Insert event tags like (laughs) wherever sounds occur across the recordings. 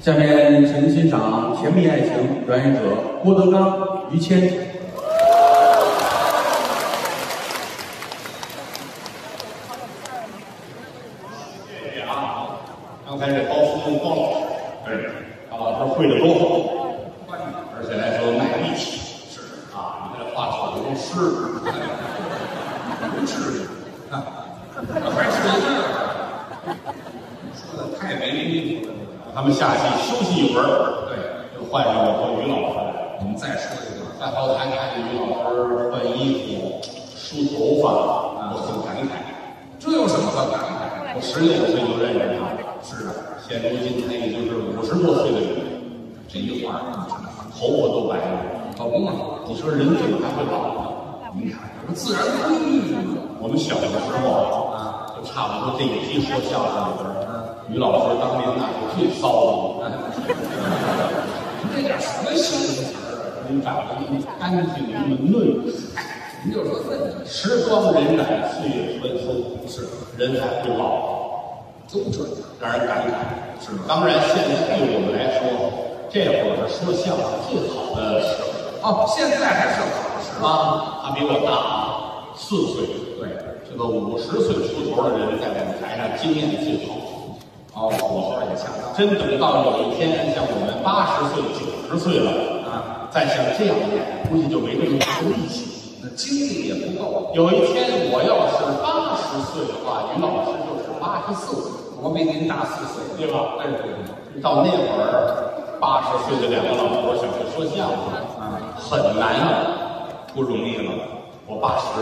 下面请欣赏《甜蜜爱情》，表演者郭德纲、于谦。谢谢啊！刚才这高思东高老师，对，高老师会的多，而且来说卖力气，是啊，你这话说的都是，不至于，还是一个，说的太没意思了。他们下去休息一会儿，对，又换上我和于老师来。我们再说一个，在后台看见于老师换衣服、梳头发，我很感慨。这有什么可感慨的？我十六岁就认识他，是啊，现如今他已经是五十多岁的人，这一会儿头发都白了。可不嘛，你说人怎么还会老呢？你看这不自然规律吗？我们小的时候啊，就差不多这一批说相声里边儿，于老师当年 (laughs) 那是最骚的。这叫什么形容词儿啊？您长得那么干净，那么嫩，您就说这时光荏苒，岁月穿梭，是人还会老。都这样，让人感慨。是，当然现在对我们来说，这会儿是说相声最好的时候哦，现在还是老师啊。他比我大四岁，对，这个五十岁出头的人在舞台上经验最好。哦，火候也恰当。真等到有一天像我们八十岁、九十岁了啊，再像这样演，估计就没那么大的力气。那精力也不够。有一天我要是八十岁的话，于老师就是八十四岁。我比您大四岁，对吧？对对对，到那会儿，八十岁的两个老头想去说相声啊，很难啊，不容易了。我八十，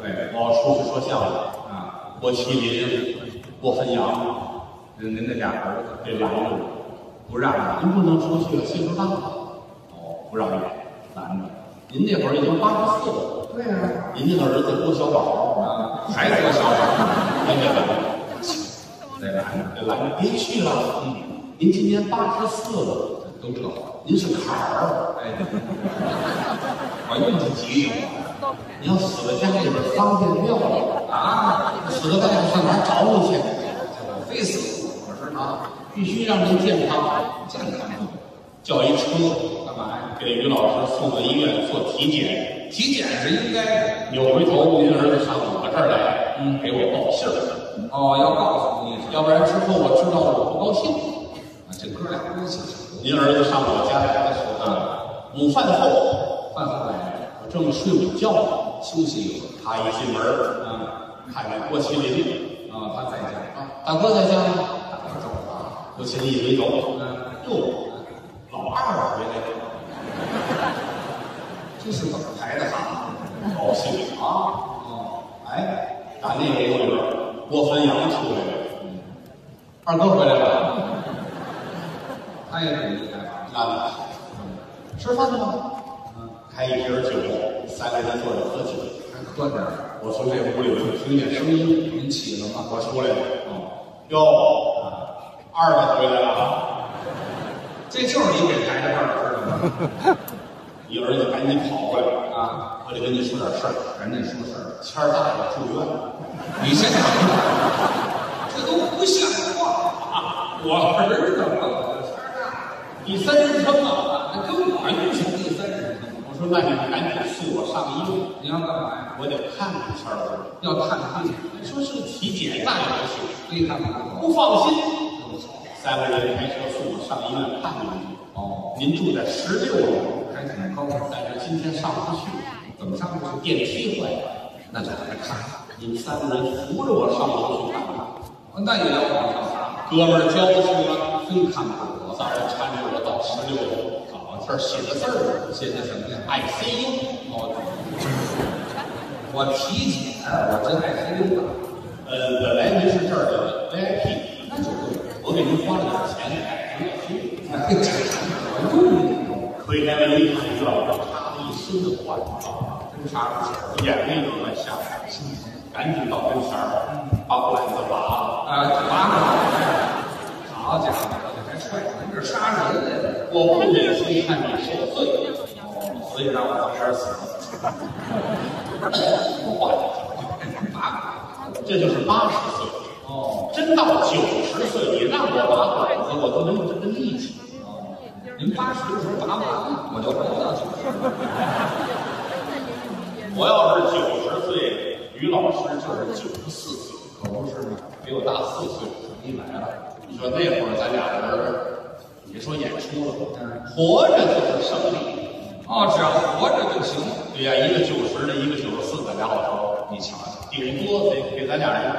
对我要出去说相声，啊，郭麒麟、郭汾阳您您那俩儿子这拦着我，不让您不能出去，岁数大了。哦，不让演，拦着。您那会儿已经八十四了，对呀，您家的儿子郭小宝啊，还郭小孩，还得拦着。得拦着，得拦着，别去了。嗯，您今年八十四了，都知道。您是坎儿，哎，我用得急你要死在家里边方便掉了，啊，死了大家上哪儿找你去？我非死我是啊，必须让您健康，健康，叫一车干嘛呀？给于老师送到医院做体检。体检是应该的。有回头您儿子上我这儿来，嗯，给我报信儿，哦，要告诉你，要不然之后我知道了我不高兴。啊，这哥俩关系您儿子上我家来的时候啊，午饭后饭后来我正睡午觉呢，休息一会儿。他一进门儿啊看见郭麒麟。啊，他在家。啊，大哥在家吗？大哥走了。郭麒麟一回头，嗯，哟，老二回来了，(laughs) 这是怎么排的行？高兴啊！哦，哎，打那个屋里边，郭汾阳出来了，二哥回来了，他也给你开房。那吃饭了吗？嗯，开一瓶酒，三个人坐着喝酒。还喝点儿。我从这屋里边就听见声音，您起了吗？我出来了，哦，哟，二哥回来了，这就是你给抬的份儿，知道吗？你儿子赶紧跑过来，啊，我得跟你说点事儿。赶紧说事儿，谦儿大爷住院了。你先等等，这都不像话。(laughs) 我儿子我第三人称啊！那跟我用什么第三人称？我说那你赶紧送我上医院，你要干嘛呀？我得看看谦儿哥。要探病，说是体检那也不行，非看不可。不放心。三个人开车送我上医院看看去。哦，您住在十六楼，还挺高，但是今天上不去，怎么上不去？电梯坏了。那就来看看。你们三个人扶着我上楼去看看。那也要往上爬，哥们儿交去了，非看不可。早上搀着我到十六楼，好这儿写个字儿写的。什么呀？，ICU。哦，我体检，我真爱黑溜达，呃，本来您是这儿的。VIP，那就对了。我给您花了点钱改成 ICU。那这我用的，推开门一看，于老师插了一身的。汗，真差不起。眼泪都快下来了，赶紧到跟前儿把管子拔了。啊，拔了，好家伙，是杀人，我不忍心看你受罪，所以让我早点死。换拔这就是八十岁。哦，真到九十岁，你让我拔管子，我都没有这个力气。您八十的时候拔完了，我就活到九十。我要是九十岁，于老师就是九十四岁，可不是吗？比我大四岁。你来了，你说那会儿咱俩人，别说演出了，活着就是胜利。哦，只要活着就行。对呀，一个九十的，一个九十四的，俩老头，你瞧瞧，顶多得给咱俩人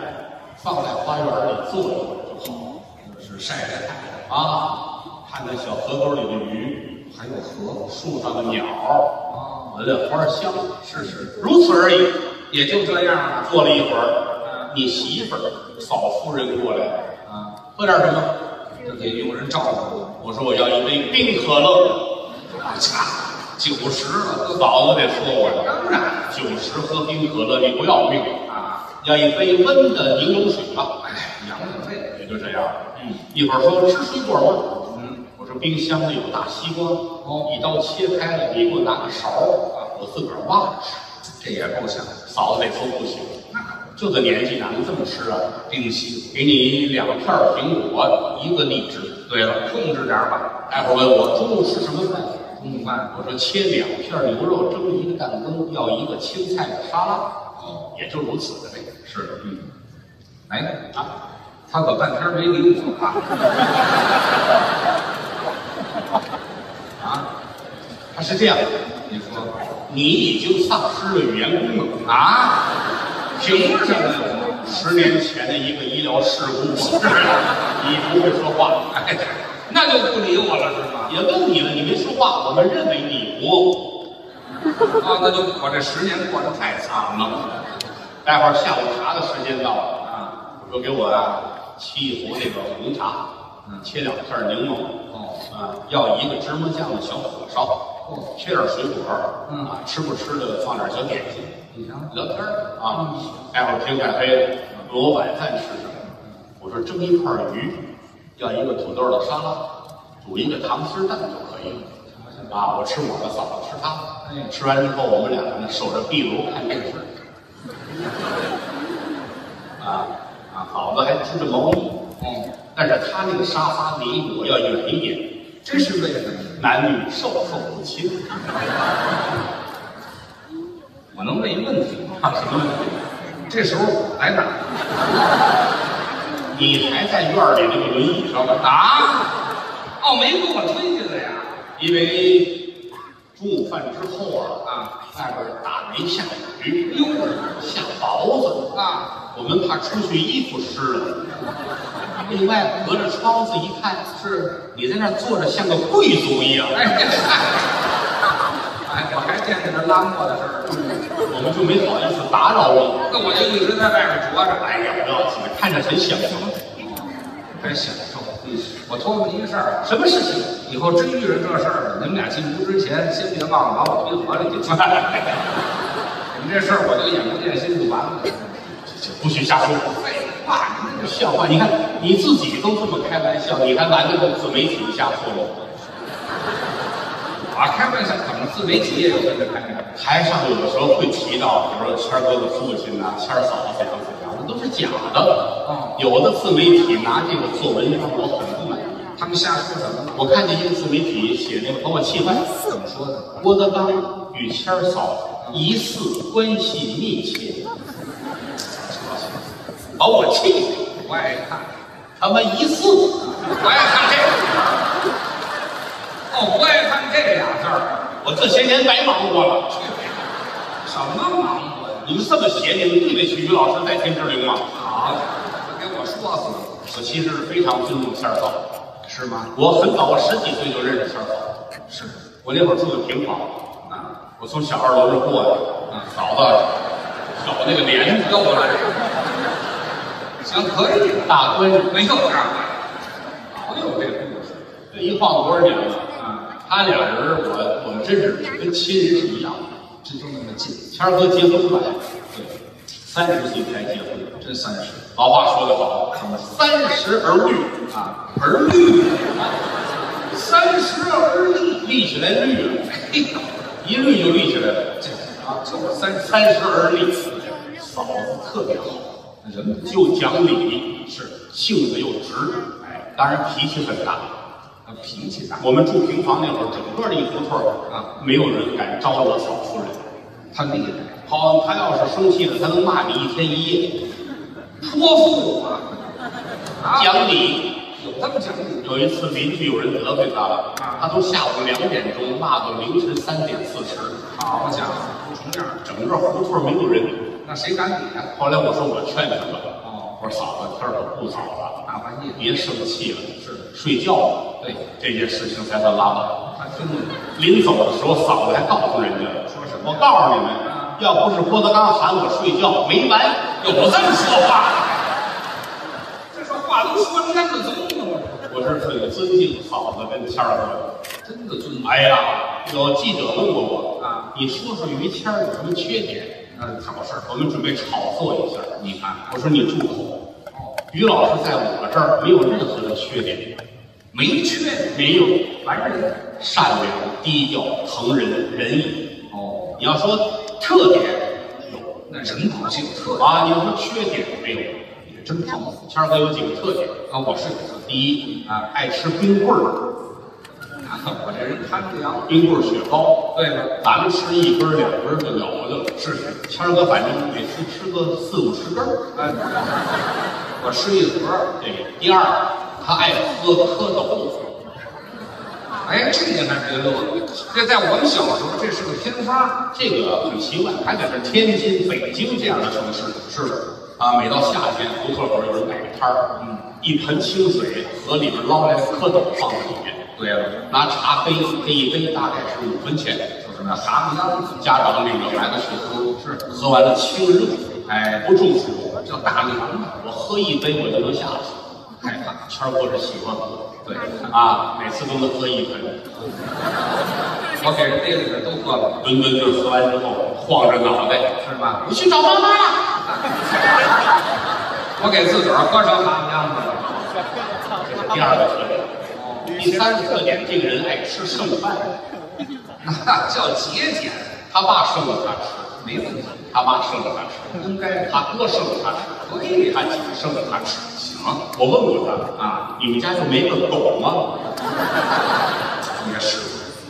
放在花园里坐一会儿就好是晒晒太阳，啊，看看小河沟里的鱼，还有河树上的鸟，啊，闻闻花香，是是，如此而已。也就这样了。坐了一会儿，你媳妇儿嫂夫人过来了，啊，喝点什么？这得用人照顾。我说我要一杯冰可乐。擦，九十了，嫂子得说我了，当然九十喝冰可乐你不要命，啊，要一杯温的柠檬水吧。哎，养养胃。也就这样。嗯，一会儿说吃水果吗？嗯，我说冰箱里有大西瓜，哦一刀切开了，你给我拿个勺儿啊，我自个儿挖着吃。这也够呛。嫂子得说不行，那就这年纪哪能这么吃啊？冰西。给你两片苹果，一个荔枝。对了，控制点吧。待会儿问我中午吃什么饭，中午饭我说切两片牛肉，蒸一个蛋羹，要一个青菜的沙拉，哦，也就如此的呗。是的，嗯，哎，啊，他可半天没理我啊！(laughs) 啊，他是这样，你说你已经丧失了语言功能啊。啊？凭什么呀？十年前的一个医疗事故，(laughs) 你不会说话，哎，(laughs) 那就不理我了是吗？也问你了，你没说话，我们认为你活。(laughs) 啊，那就我这十年过得太惨了待会儿下午茶的时间到了，啊！我说给我啊沏一壶那个红茶，嗯切两片柠檬，哦，啊，要一个芝麻酱的小火烧，哦切点水果，嗯啊，吃不吃的放点小点心，你瞧，聊天儿啊。待会儿天快黑了，问我晚饭吃什么，我说蒸一块鱼，要一个土豆的沙拉，煮一个糖心蛋就可以了。啊，我吃我的，嫂子吃她的。哎吃完之后，我们两个人守着壁炉看电视。啊啊，嫂子还织着毛衣，嗯，但是她那个沙发离我要远一点，这是为什么？男女授受不亲。我能问一问题吗？什么问题？这时候我来哪儿你还在院里那个轮椅上呢啊？哦，没给我推进来呀？因为中午饭之后啊，啊，外边打雷下雨，哟下雹子，啊，我们怕出去衣服湿了。另外，隔着窗子一看，是，你在那儿坐着像个贵族一样，哎，嗨，哎，我还惦记着拉磨的事儿，我们就没好意思打扰你。那我就一直在外面着着，哎呀，不要紧，看着很享受。很享受。嗯，我托付您一事儿，什么事情？以后真遇着这事儿了，你们俩进屋之前，先别忘了把我推河里去。(laughs) 你这事儿我就眼不见心不烦了。不许瞎说。废话，笑话，你看你自己都这么开玩笑，你还拦着个自媒体瞎说了。我开玩笑，怎么自媒体也有跟着开呢？台上有的时候会提到，比如说谦儿哥的父亲呐、谦儿嫂子怎样怎样，那都是假的。啊有的自媒体拿这个做文章，我很不满意。他们瞎说什么呢？我看见一个自媒体写那个，把我气坏了。怎么说的？郭德纲与谦儿嫂疑似关系密切，把我气的。不爱看，他妈一次，不爱看这个。哦，不爱看这俩字儿，我这些年白忙活了。什么忙活呀？你们这么写，你们对得起于老师在天之灵吗？好，给我说死了，我其实是非常尊重谦儿嫂，是吗？我很早，我十几岁就认识谦儿嫂。是我那会儿住的平房，啊，我从小二楼这过去，啊嫂子挑那个帘子，又来了。行，可以了。大关没有这样，老有这故事这一晃多少年了？啊，他俩人，我我们真是跟亲人是一样的。这就那么近，谦儿哥结婚晚，对，三十岁才结婚。真三十老话说得好，什么三十而立，啊，而立，三十而立，立起来绿了，一绿就立起来了。这啊，就是三，三十而立，嫂子特别好，人就讲理，是性子又直，哎，当然脾气很大。啊脾气大，我们住平房那会儿，整个的一胡同儿啊，没有人敢招惹嫂夫人。他厉害，好，他要是生气了，他能骂你一天一夜，泼妇啊，啊，讲理。有这么讲理？有一次邻居有人得罪他了，啊他从下午两点钟骂到凌晨三点四十，好家伙，不重样，整个胡同没有人。那谁敢比呀？后来我说我劝他吧，哦，我说嫂子天儿可不早了，大半夜别生气了，是睡觉吧。对，这件事情才算拉倒。他听着，临走的时候，嫂子还告诉人家说什么我告诉你们，要不是郭德纲喊我睡觉，没完。有这么说话的？(laughs) 这说话都说蔫子宗了，我是很尊敬嫂子跟谦儿的。真的尊哎呀，有记者问过我啊你说说于谦儿有什么缺点？嗯，好事儿。我们准备炒作一下。你看，我说你住口，于老师在我这儿没有任何的缺点，没缺，没有完人。善良、低调、疼人、仁义。哦，你要说特点有那人不性特点啊，你要说缺点没有，你真胖谦儿哥有几个特点。啊！我是有第一啊爱吃冰棍儿，我这人贪凉，冰棍雪糕，对吧？咱们吃一根两根就了不得了。是谦儿哥反正每次吃个四五十根儿。哎，我吃一盒儿，这个第二，他爱喝蝌蚪。哎，这个还别乐，这在我们小时候这是个偏方。这个很奇怪，还得是天津、北京这样的城市。是啊，每到夏天，胡同口有人摆个摊儿，嗯，一盆清水，河里边捞来的蝌蚪放在里面，对了，拿茶杯，这一杯大概是五分钱，就是那蛤蟆秧子，家长领着孩子去喝，是喝完了清热，哎不中暑，叫大凉的，我喝一杯我就能下去。害怕。谦儿哥是喜欢喝，对，啊，每次都能喝一杯，我给人爹里边都喝了，吨吨吨喝完之后晃着脑袋，是吧？我去找妈妈了。(laughs) 我给自个儿喝成蛤蟆秧子了。这 (laughs) 是第二个。第三个特点，这个人爱吃剩饭，(laughs) 那叫节俭，他爸剩了他吃，没问题，他妈剩了他吃，应该他哥剩了他吃，可以他姐剩了他吃。行，我问过他啊，你们家就没个狗吗？(laughs) 也是，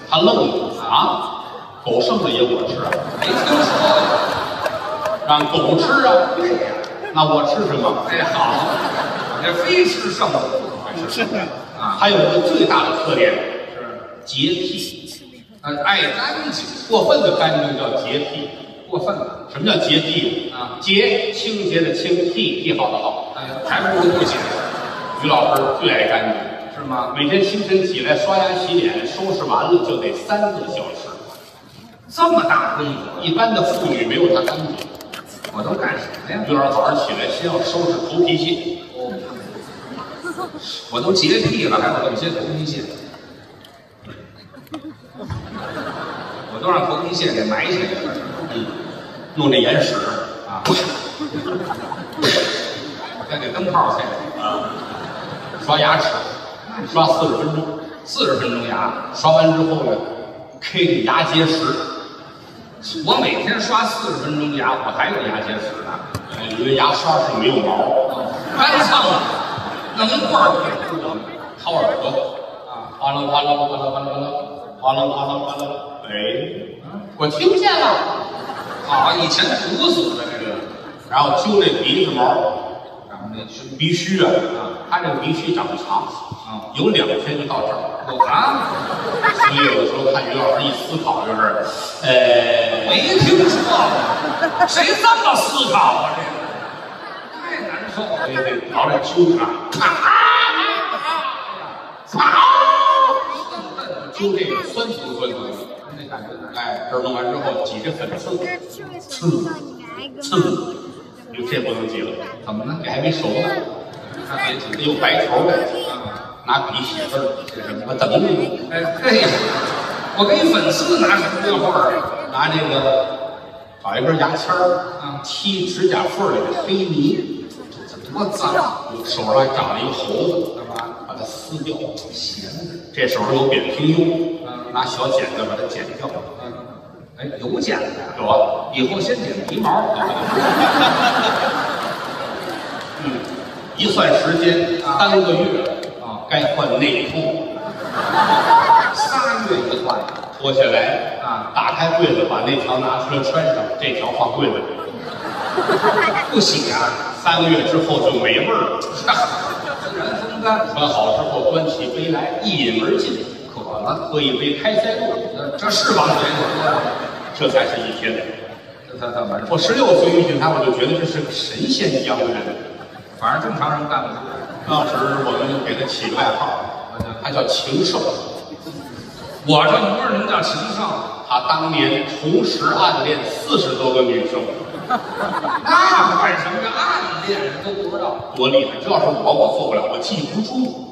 他愣了啊，狗剩的也我吃啊，没听说让狗吃啊。对呀，那我吃什么？哎好，这非吃剩的不吃啊。还有一个最大的特点是，洁癖，呃，爱干净，过分的干净叫洁癖。过分了。什么叫洁癖啊洁，清洁的清，癖癖好的好。哎，还不如不洁，于老师最爱干净。是吗？每天清晨起来刷牙洗脸，收拾完了就得三个小时。这么大功夫，一般的妇女没有他干净。我都干什么呀？于老师早上起来先要收拾头皮屑，我都洁癖了，还有这么些头皮屑，我都让头皮屑给埋起来了。嗯，弄这眼屎啊，再给灯泡塞上，啊，刷牙齿，刷四十分钟，四十分钟牙。刷完之后呢，K 这牙结石，我每天刷四十分钟牙，我还有牙结石呢，因为牙刷上没有毛，干蹭了，弄一块儿掏耳朵，啊，哗啦哗啦哗啦哗啦哗啦，哗啦哗啦哗啦，哎，我听见了。好，以前堵死的这个，然后揪这鼻子毛，然后那去鼻须啊，他这鼻须长得长，啊，有两天就到这儿。我啊，所以有的时候看于老师一思考就是，呃，没听说过，谁这么思考啊？这个个太难受了。得得老得揪他，揪这个酸疼酸疼的，那感觉哎，这弄完之后挤这粉刺，刺刺，这不能挤了，怎么呢？这还没熟呢，他别急得有白头的，啊！拿笔写字儿，这什么等你，哎嘿呀，我给粉丝拿什么画啊？拿这个找一根牙签儿啊剔指甲缝儿里的黑泥，多脏！手上还长了一个猴子，干嘛？把它撕掉，闲着。这手上有扁平疣，嗯拿小剪子把它剪掉。嗯，哎，有剪子呀？有啊，以后先剪鼻毛。(laughs) 嗯，一算时间，啊三个月啊该换内裤，仨月一换脱下来啊打开柜子，把那条拿出来穿上，这条放柜子里。(laughs) 不洗啊？三个月之后就没味儿了。自然风干，穿好之后，端起杯来，一饮而尽。渴了，喝一杯开塞露，这这是往嘴里喝的，这才是一天。这他他完我十六岁遇见他，我就觉得这是个神仙一样的人。反正正常人干不出。当时我们就给他起个外号，他叫禽兽。我这模样能叫禽兽？他当年同时暗恋四十多个女生，那干什么呀？暗恋人都不知道多厉害！这要是我，我做不了，我记不住。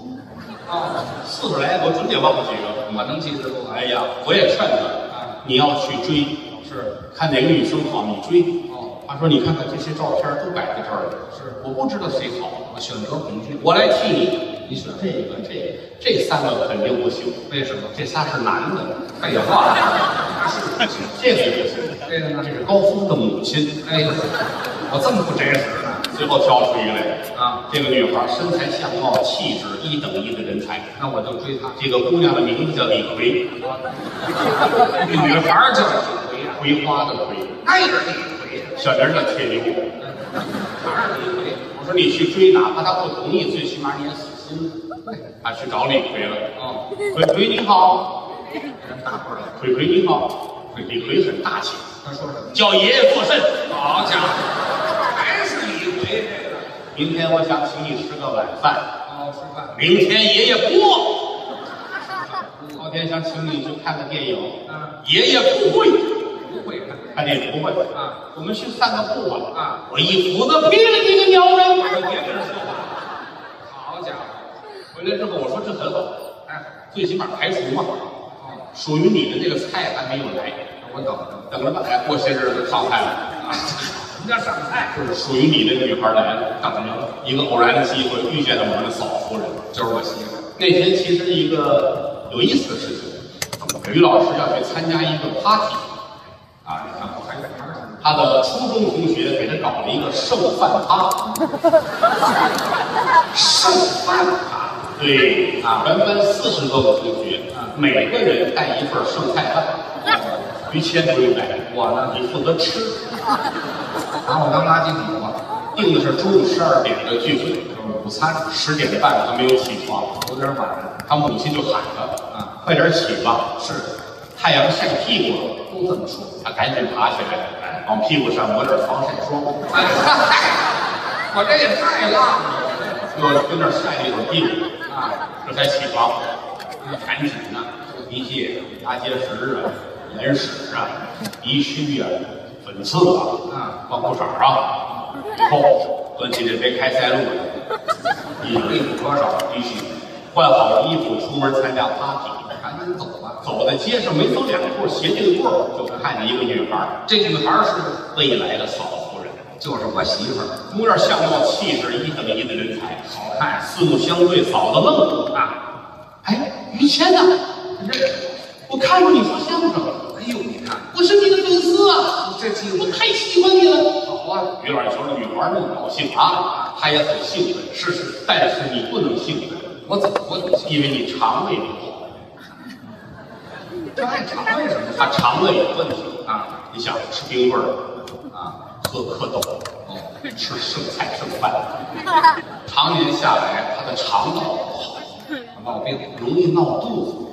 啊！四十来个，我准得忘几个。我能记得住啊？哎呀，我也劝他，你要去追，是看哪个女生好，你追。哦，他说：“你看看这些照片都摆在这儿了，是我不知道谁好，我选择恐惧。我来替你。你选这个，这个这三个肯定不行，为什么？这仨是男的，废话。(laughs) 这个也不行。这个呢这是高峰的母亲。哎呀，我这么不真实呢？最后挑出一个来啊这个女孩身材相貌气质一等一的人才。那我就追她。这个姑娘的名字叫李逵，(laughs) 女孩儿叫李逵，葵花的葵，那也是李逵，小名叫铁牛。哪是李逵？我说你去追，哪怕她不同意，最起码你也死心了。他去找李逵了。哦，(laughs) 葵葵你好，人 (laughs) 大伙儿了。葵葵你好。李逵很大气，他说什么？叫爷爷过甚。好家伙，还是李逵这个。明天我想请你吃个晚饭，好，吃饭。明天爷爷过。(laughs) 后天想请你去看个电影，啊，爷爷不会。不会看。看电影不会啊，我们去散个步吧。啊，我一斧子劈了你个鸟人！别跟人说话。好家伙，回来之后我说这很好，哎，最起码排除嘛。哦，属于你的那个菜还没有来，我等着。等着吧。哎，过些日子上菜了，啊，什么叫上菜？就是属于你的女孩来了，等着。一个偶然的机会遇见了我们的嫂夫人。就是我媳妇。那天其实一个有意思的事情，于老师要去参加一个 party，啊，你看我还在这儿。他的初中同学给他搞了一个剩饭趴。剩饭啊，对啊，全班四十多个同学，每个人带一份剩菜饭。(laughs) 于谦不用带，我呢你负责吃。拿我当垃圾桶了。定的是中午十二点的聚会，午餐十点半还没有起床，有点晚。他母亲就喊他啊，快点起吧，是，太阳晒屁股了。都这么说。他赶紧爬起来，哎往屁股上抹点防晒霜，我这也太浪了又跟那晒了一会儿屁股，啊！这才起床。赶紧呐，流鼻涕、牙结石啊、眼屎啊、鼻须啊、粉刺啊、啊光裤衩啊，以后端起这杯开塞露来，一必不可少。必须换好了衣服出门参加 party。赶紧走吧。走在街上没走两步，斜对过儿就看见一个女孩儿，这女孩是，未来的嫂夫人，就是我媳妇儿。模样相貌气质一等一的人才，好看四目相对，嫂子愣住啊！哎，于谦呢，这，我看过你说相声，哎呦，你看我是你的粉丝啊，这机会我太喜欢你了。好啊！于老师说这女孩那么高兴啊，她也很兴奋，是是，但是你不能兴奋，我怎么不能信？因为你肠胃不好，这还肠胃什么她肠胃有问题啊？你想吃冰棍儿，啊？喝蝌蚪，哦，吃剩菜剩饭，(laughs) 常年下来，他的肠道不好，闹病容易闹肚子，是，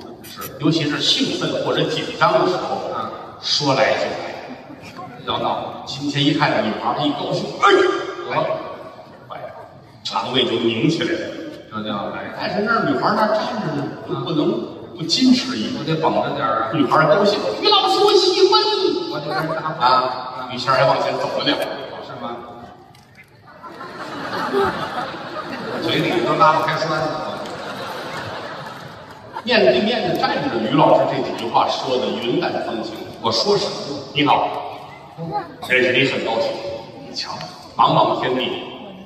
尤其是兴奋或者紧张的时候啊，说来就来，要闹。今天一看这女孩一高兴，哎，来，坏了，肠胃就拧起来了。这叫来，但是那儿女孩那站着呢，又不能不矜持一点。我得绷着点儿啊！女孩高兴，于老师，我喜欢你我就跟人打啊！于谦儿还往前走了两步。是吗？嘴里都拉不开栓子。面对面的站着，于老师这几句话说的云淡风轻。我说什么？你好，认识你很高兴。你瞧，茫茫天地，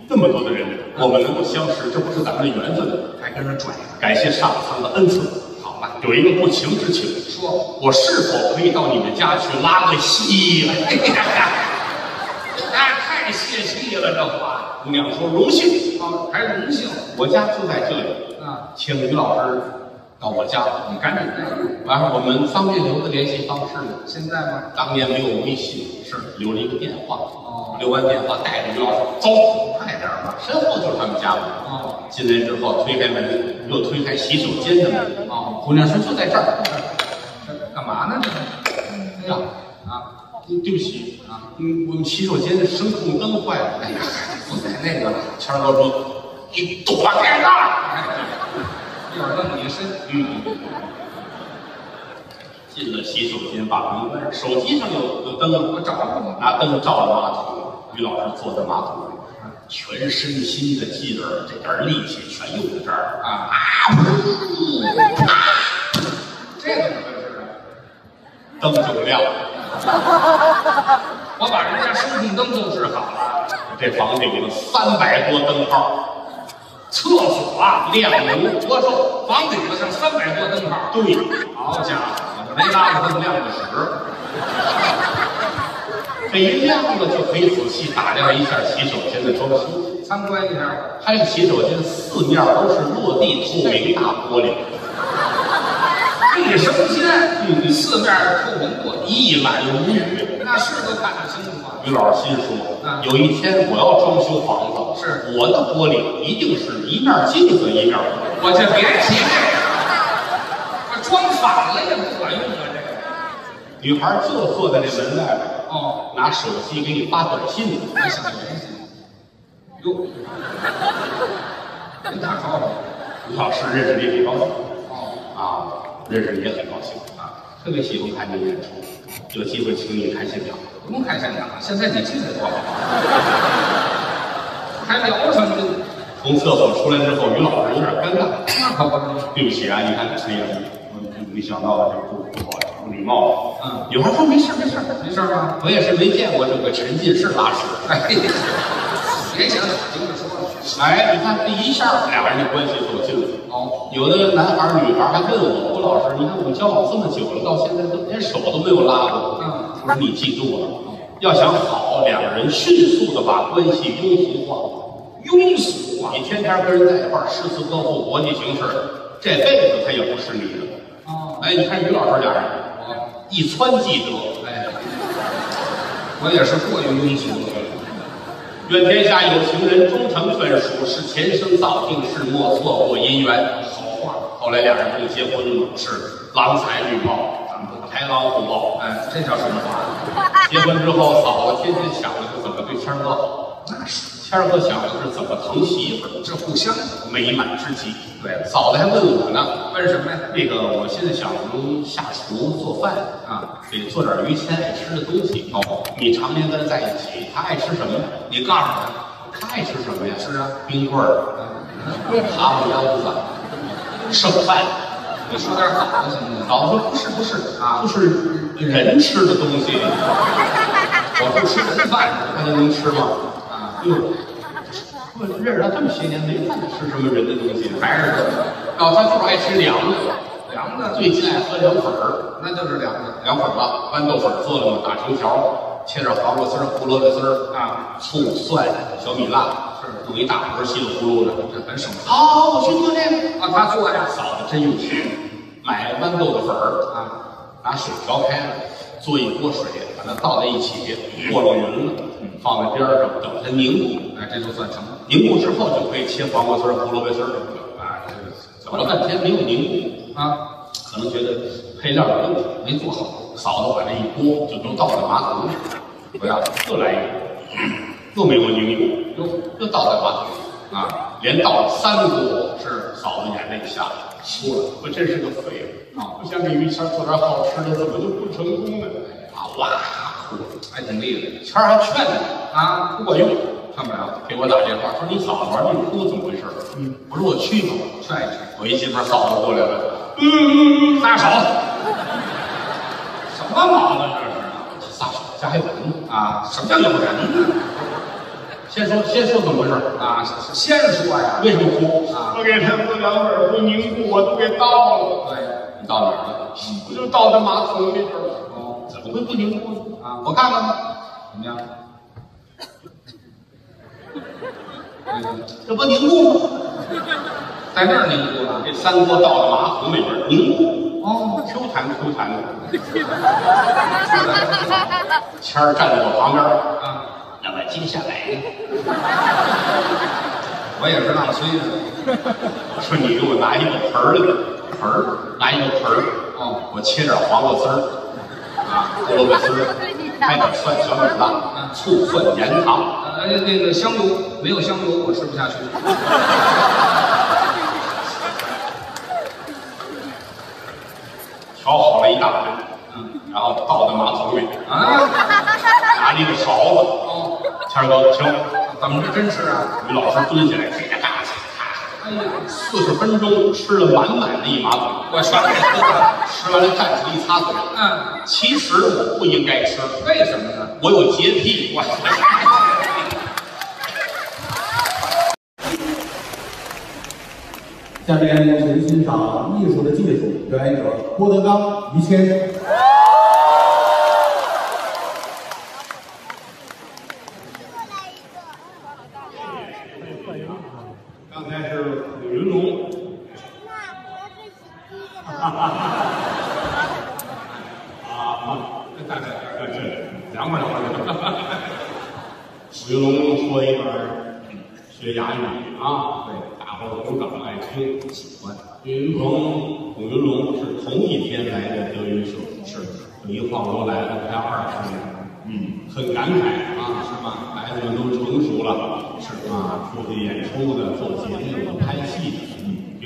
这么多的人，我们能够相识，这不是咱们的缘分吗？还跟人拽？感谢上苍的恩赐。好了，有一个不情之请，说，我是否可以到你们家去拉个稀来？哎，太泄气了，这话姑娘说荣幸，啊，还荣幸我家就在这里，啊！请于老师到我家。你赶紧的。完了，我们方便留个联系方式吗？现在吗？当年没有微信，是留了一个电话。哦留完电话带着于老师走，快点吧。身后就是他们家了。哦，进来之后推开门，又推开洗手间的门。哦，姑娘说就在这儿。干嘛呢？这是？哎呀，啊，对对不起啊，嗯，我们洗手间的声控灯坏了。哎呀，不在那个了。谦儿哥说，你躲开那儿。哎，(laughs) 一会儿弄你一身。嗯。进了洗手间，把门关上。手机上有有灯，我找着了。拿灯照着马桶。于老师坐在马桶上，全身心的劲儿，这点力气全用在这儿啊啊！这怎么回事啊？灯就亮了。我把人家声控灯都治好了。这房间里头三百多灯泡，厕所啊，亮如我说房顶子上三百多灯泡。对，好家伙，没拉过这么亮的屎。这一亮了就可以仔细打量一下洗手间的装修。参观一下。它这个洗手间四面都是落地透明大玻璃，卫生间，嗯四面透明玻璃，一览无余。那是都看得清楚啊。于老师心说嗯：有一天我要装修房子，是我的玻璃一定是一面镜子一面。我就别提这个，我装反了也不管用啊，这个。女孩就坐在这门外边，哦，拿手机给你发短信呢。还想联系？哟，(laughs) 跟打招呼。于老师认识你很高兴哦，啊，认识你也很高兴啊，特别喜欢看你演出，有机会请你开现场。不用开现场，现在你进来多好，(laughs) 还聊上了。从厕所出来之后，于老师有点尴尬。那可不。对不起啊，你看，哎呀，我没想到这不不好不礼貌。嗯有人说没事没事，没事吧？我也是没见过这个沉浸式拉屎。哎，(laughs) 别讲，听着说了。哎，你看这一下，俩人的关系走近了。哦，有的男孩女孩还问我，郭老师，你看我们交往这么久了，到现在都连手都没有拉过。嗯我说你记住了，要想好，两个人迅速的把关系庸俗化。庸俗化。你天天跟人在一块儿，诗词歌赋、国际形势，这辈子他也不是你的。哦，哎，你看于老师俩人我一穿即得，哎，我也是过于庸俗了。愿天下有情人终成眷属，是前生造定是，莫错过姻缘。好话。后来俩人不就结婚了吗？是郎才女貌，咱们不豺狼虎豹。哎，这叫什么话？结婚之后，嫂子天天想着怎么对谦哥好，那是，谦儿哥想的是怎么疼媳妇儿，这互相美满之极。对了嫂子还问我呢，问什么呀？那个我现在想能下厨做饭啊，得做点于谦爱吃的东西。哦，你常年跟他在一起，他爱吃什么呀？你告诉他。他爱吃什么呀？是啊，冰棍儿、(laughs) 蛤蟆腰子、剩饭。你说点好的行不行？嫂子说不是不是啊就是人吃的东西。(laughs) 我不吃人饭他就能吃吗？啊，哟，我认识他这么些年，没看他吃什么人的东西，还是哦，他就是爱吃凉的，凉的，最近爱喝凉粉儿，那就是凉的凉粉儿吧，豌豆粉做的嘛，打成条，切点黄瓜丝儿、胡萝卜丝儿啊，醋、蒜、小米辣，是弄一大盆稀里糊涂的。这很省事好，我去做这个。啊。他做呀嫂子真有钱，买豌豆的粉儿，啊，拿水调开了，做一锅水，把它倒在一起，和了匀了，放在边儿上，等它凝固。哎，这就算成了凝固之后就可以切黄瓜丝儿、胡萝卜丝儿什么的。啊，这整了半天没有凝固，啊，可能觉得配料有问题，没做好。嫂子把这一锅就都倒在马桶里，不要，又来一个，又没有凝固，又又倒在马桶里啊，连倒了三锅，是嫂子眼泪下来，哭了，我真是个废物啊！我想给于谦做点好吃的，怎么就不成功呢？啊，哇。还挺厉害谦儿还劝你啊，不管用，看不了，给我打电话说你嫂子玩命哭，怎么回事？嗯，我说我去吧。劝一劝，我一进门，嫂子过来了，嗯嗯嗯，撒手，什么毛病这是撒手，家还有人呢。啊？什么叫有人呢？先说，先说怎么回事？啊，先说呀，为什么哭？啊我给他喝两本不凝固，我都给倒了。对，你到哪儿了？我就倒在马桶里边了。哦，怎么会不凝固呢？啊我看看吧，怎么样？这不凝固吗？在那儿凝固了。这三锅倒到马桶里边凝固，哦，Q 弹 Q 弹 (laughs) 的。谦儿站在我旁边儿，啊，那么接下来呢？我也是那么催的。我说你给我拿一个盆儿来，盆儿，拿一个盆儿，哦，我切点黄瓜丝儿，啊，胡萝卜丝儿，还点蒜小米辣，醋蒜盐糖。呃，那个香油没有香油我吃不下去。调好了一大盆，嗯，然后倒到马桶里，啊，拿着一个勺子，哦，谦哥，行，怎么是真吃啊？于老师蹲下来，咔，四十分钟吃了满满的一马桶，我全给吃了。吃完了站起来一擦嘴，嗯，其实我不应该吃，为什么呢？我有洁癖，我。(laughs) 下面请欣赏艺术的技术，表演者郭德纲、于谦。刚才是虎云龙，啊，大概是凉快凉快。虎云龙说一段学哑语啊，对，大伙儿都长爱听喜欢。岳云鹏、虎云龙是同一天来的德云社，是一晃都来了快二十年，嗯，很感慨啊，是吧？孩子们都成熟了，是啊，出去演出的、做节目的、拍戏的，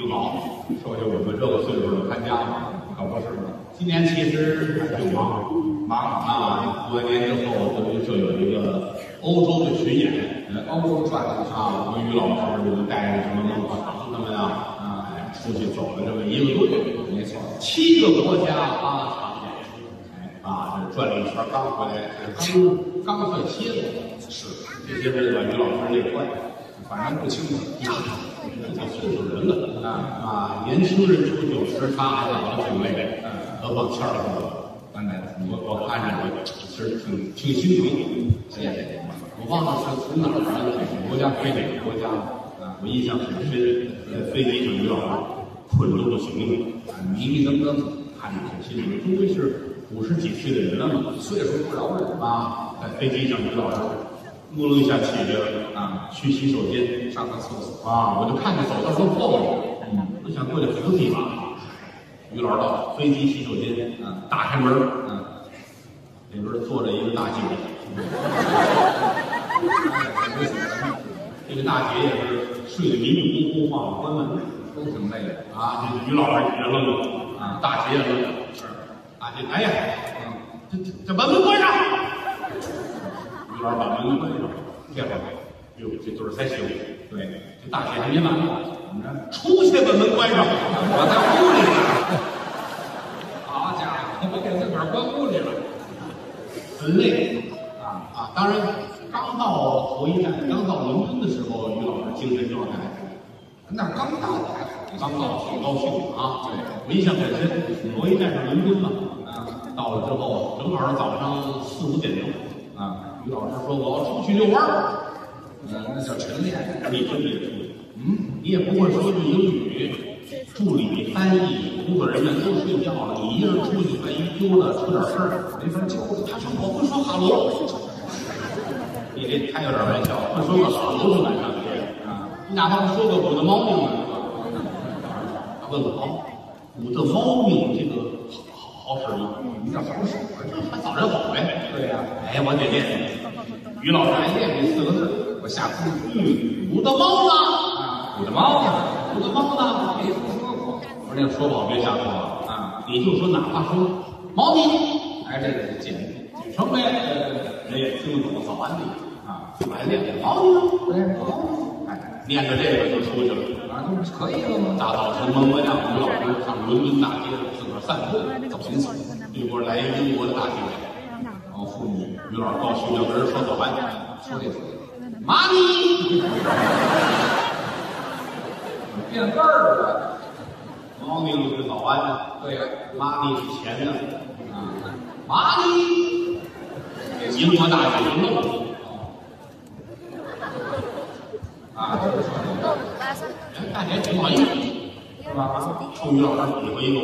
好。说说我们这个岁数的参加吗？可不是嘛。今年其实还挺忙，忙啊！过完年之后，德云社有一个欧洲的巡演，欧洲转了啊，我们于老师我们带着什么孟鹤堂他们啊，啊，哎出去走了这么一个多月，没错，七个国家八场演出，哎啊，这转了一圈刚回来，刚刚算歇了，是这些日子把于老师累坏了，反正不清楚。呀，这叫岁数人了啊啊，年轻人出去有时差，老了挺累的，嗯，何况谦儿哥。安排的。我我看着我其实挺挺心疼，哎呀，我忘了是从哪儿来的，哪个国家飞哪个国家了啊？我印象很深，在飞机上于老师困得不行了，啊迷迷瞪瞪，看着挺心疼。终归是五十几岁的人了嘛，岁数不饶人啊，在飞机上于老师咕噜一下起来了啊，去洗手间上个厕所，啊，我就看见走道都晃着，嗯，我想过去扶他一把。于老师到飞机洗手间，啊打开门，啊，里边坐着一个大姐，(laughs) 这个大姐也是睡得迷迷糊糊，忘了关门。都挺累的。啊。这于老师也愣了。啊大姐也愣了，是大姐，哎呀，这这这门门关上。老把门关上，这会儿，哟，这对儿才醒。对，这大姐还没完呢，怎么着？出去把门关上。我在屋里呢。好家伙，我给自个儿关屋里了。很累啊啊！当然，刚到头一站，刚到伦敦的时候，于老师精神状态。那刚到还好，刚到挺高兴啊，对，我印象很深。头一站是伦敦嘛，啊，到了之后正好是早上四五点钟，啊，于老师说我要出去遛弯儿，嗯，那叫晨练。你真得出去，嗯，你也不会说句英语，助理、翻译、工作人员都睡觉了，你一人出去，万一丢了出点事儿，没法救。他说我会说哈喽，你这开有点玩笑，会说个哈喽就难上学啊，你哪怕说个 good morning 呢？他问我好，good morning 这个好使吗？你这好使。这还早人好呗。对呀哎，我得练。于老师爱练这四个字，我下铺嗯，我的猫呢？啊，你的猫呢？我的猫呢？没听说过。我说那个说不好别瞎说啊，啊，你就说哪怕说猫咪，哎，这个简简称呗，人也听得懂早安的啊，来练猫咪，对，哎，念着这个就出去了。啊，都可以了吗？大早晨蒙蒙亮，于老师上伦敦大街散步，走行走。对过来一英国的大姐，哦，妇女于老师高兴的跟人说早安，说这说妈咪，变味儿了。猫咪是早安，对呀，妈咪是钱呢，啊，妈咪，英国大姐就愣了。啊，大姐挺好意思，是吧？冲于老师比划一个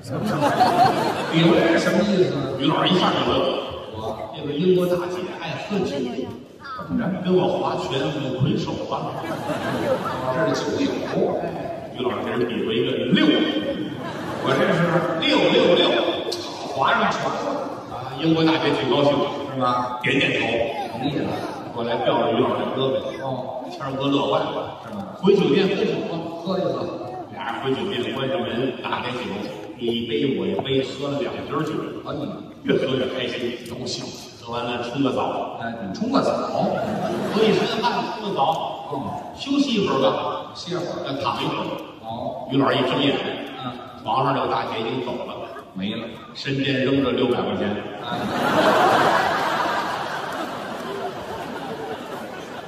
五，(laughs) 比划什么意思呢？于老师一下就乐了。我这个英国大姐爱喝酒，怎么着？跟我划拳，我捆手啊。这是酒友，于老师给人比划一个六，我这是六六六划上船了，啊！英国大姐挺高兴的，是吧？点点头，同意了。过来吊着于老师的胳膊，哦，谦儿哥乐坏了，是吗？回酒店喝酒吧。喝一喝，俩人回酒店，关上门，打开酒，你一杯我一杯，喝了两瓶酒，哎呀，越喝越开心，高兴。喝完了冲个澡，哎，你冲个澡，喝一身汗，冲个澡，哦，休息一会儿吧，歇会儿。再躺一会儿。哦，于老师一睁眼，嗯，床上这个大姐已经走了，没了。身边扔着六百块钱。哎，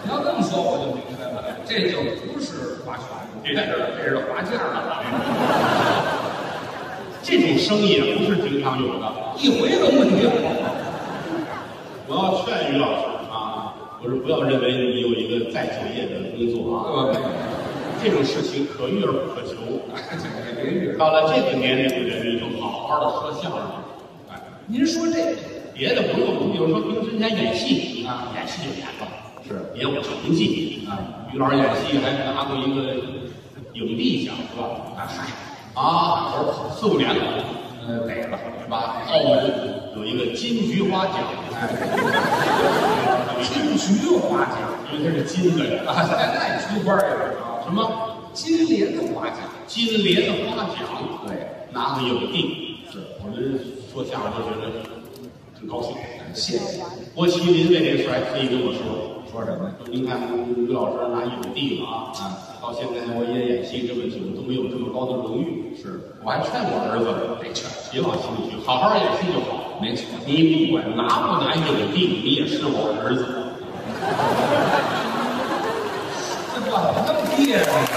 你要这么说，我就明白了，这就不是划拳，这是这是划价了，(laughs) 这种生意也不是经常有的。一回都没有。我要劝于老师啊，我说不要认为你有一个再就业的工作啊，呃，这种事情可遇而不可求。(laughs) 到了这个年龄的人，你就好好的说相声。哎，您说这别的不用，你比如说平时前演戏啊演戏就演吧，是也有成绩啊。于老师演戏还拿过一个影帝奖是吧？啊，嗨，啊，四五年了，呃，给了，是吧？澳门有一个金菊花奖，哎，金菊花奖因为它是金的呀。啊，现在菊花也是啊，什么金莲的花奖，金莲花奖？对，拿个影帝，是我们说相声都觉得很高兴。谢谢。郭麒麟为这事还特意跟我说，说什么？说您看于老师拿影帝了啊，啊到现在我也演戏这么久，都没有这么高的荣誉。是，我还劝我儿子，没劝别往心里去，好好演戏就好。没错。你不管拿不拿影帝，你也是我儿子。这怎么那么别扭呢？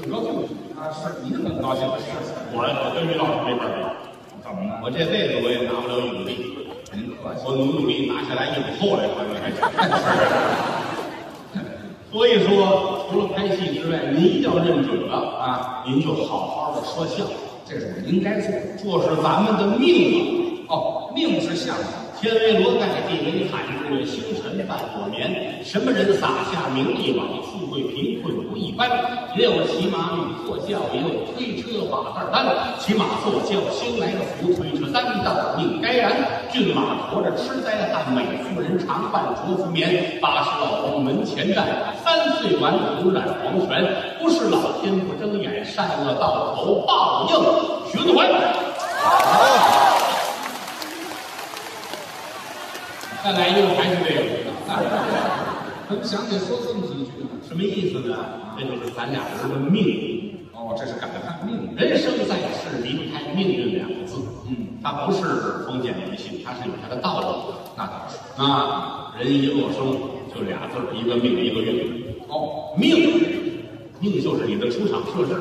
很高兴，啊，是您很高兴的事情。我我跟于老师没法比，怎么了？我这辈子我也拿不了影帝。我努努力拿下来影后来，可能还行。所以说，除了拍戏之外，您要认准了啊，您就好好的说相声，这是我应该做的。这是咱们的命啊！哦，命是相声，天为罗盖，地为毯，日月星辰伴我眠。什么人撒下名利网？富贵贫困不一般。也有骑马女坐轿，也有推车把担担。骑马坐轿，兴来个福；推车担道，命该然。骏马驮着吃灾汉，美妇人常伴着服眠。八十老翁门前站，三岁顽童染黄泉。不是老天不睁眼，善恶到头报应循环。再来一个还是这个，怎么想起说这么几句呢？什么意思呢？这就是咱俩人的命运。哦，这是感叹命运。人生在世离不开命运两个字。嗯，它不是封建迷信，它是有它的道理的。那倒是。啊，人一落生就俩字儿，一个命，一个运。哦，命，命就是你的出场设置。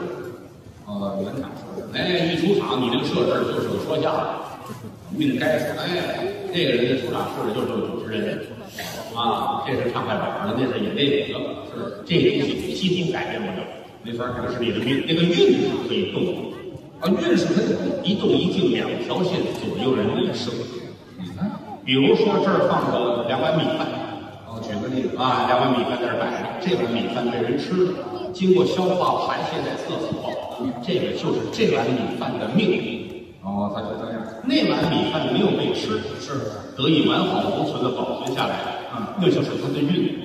呃，原厂设置，哎，一出场，你这个设置就是个说相声。命该说。哎，那个人的出场设置就是个主持人。啊，这是唱快板的，那是演电影的，是这个东西几乎改变不了，没法改，这是你的命。那个运是可以动的，啊，运是可以动。一动一静两条线左右人的一生。你看，比如说这儿放着两碗米饭，哦，举个例子，啊，两碗米饭在这摆着，这碗米饭被人吃了，经过消化排泄在厕所，这个就是这碗米饭的命运。哦，他就这样。那碗米饭没有被吃，是。得以完好无损的保存下来，嗯那就是它的运。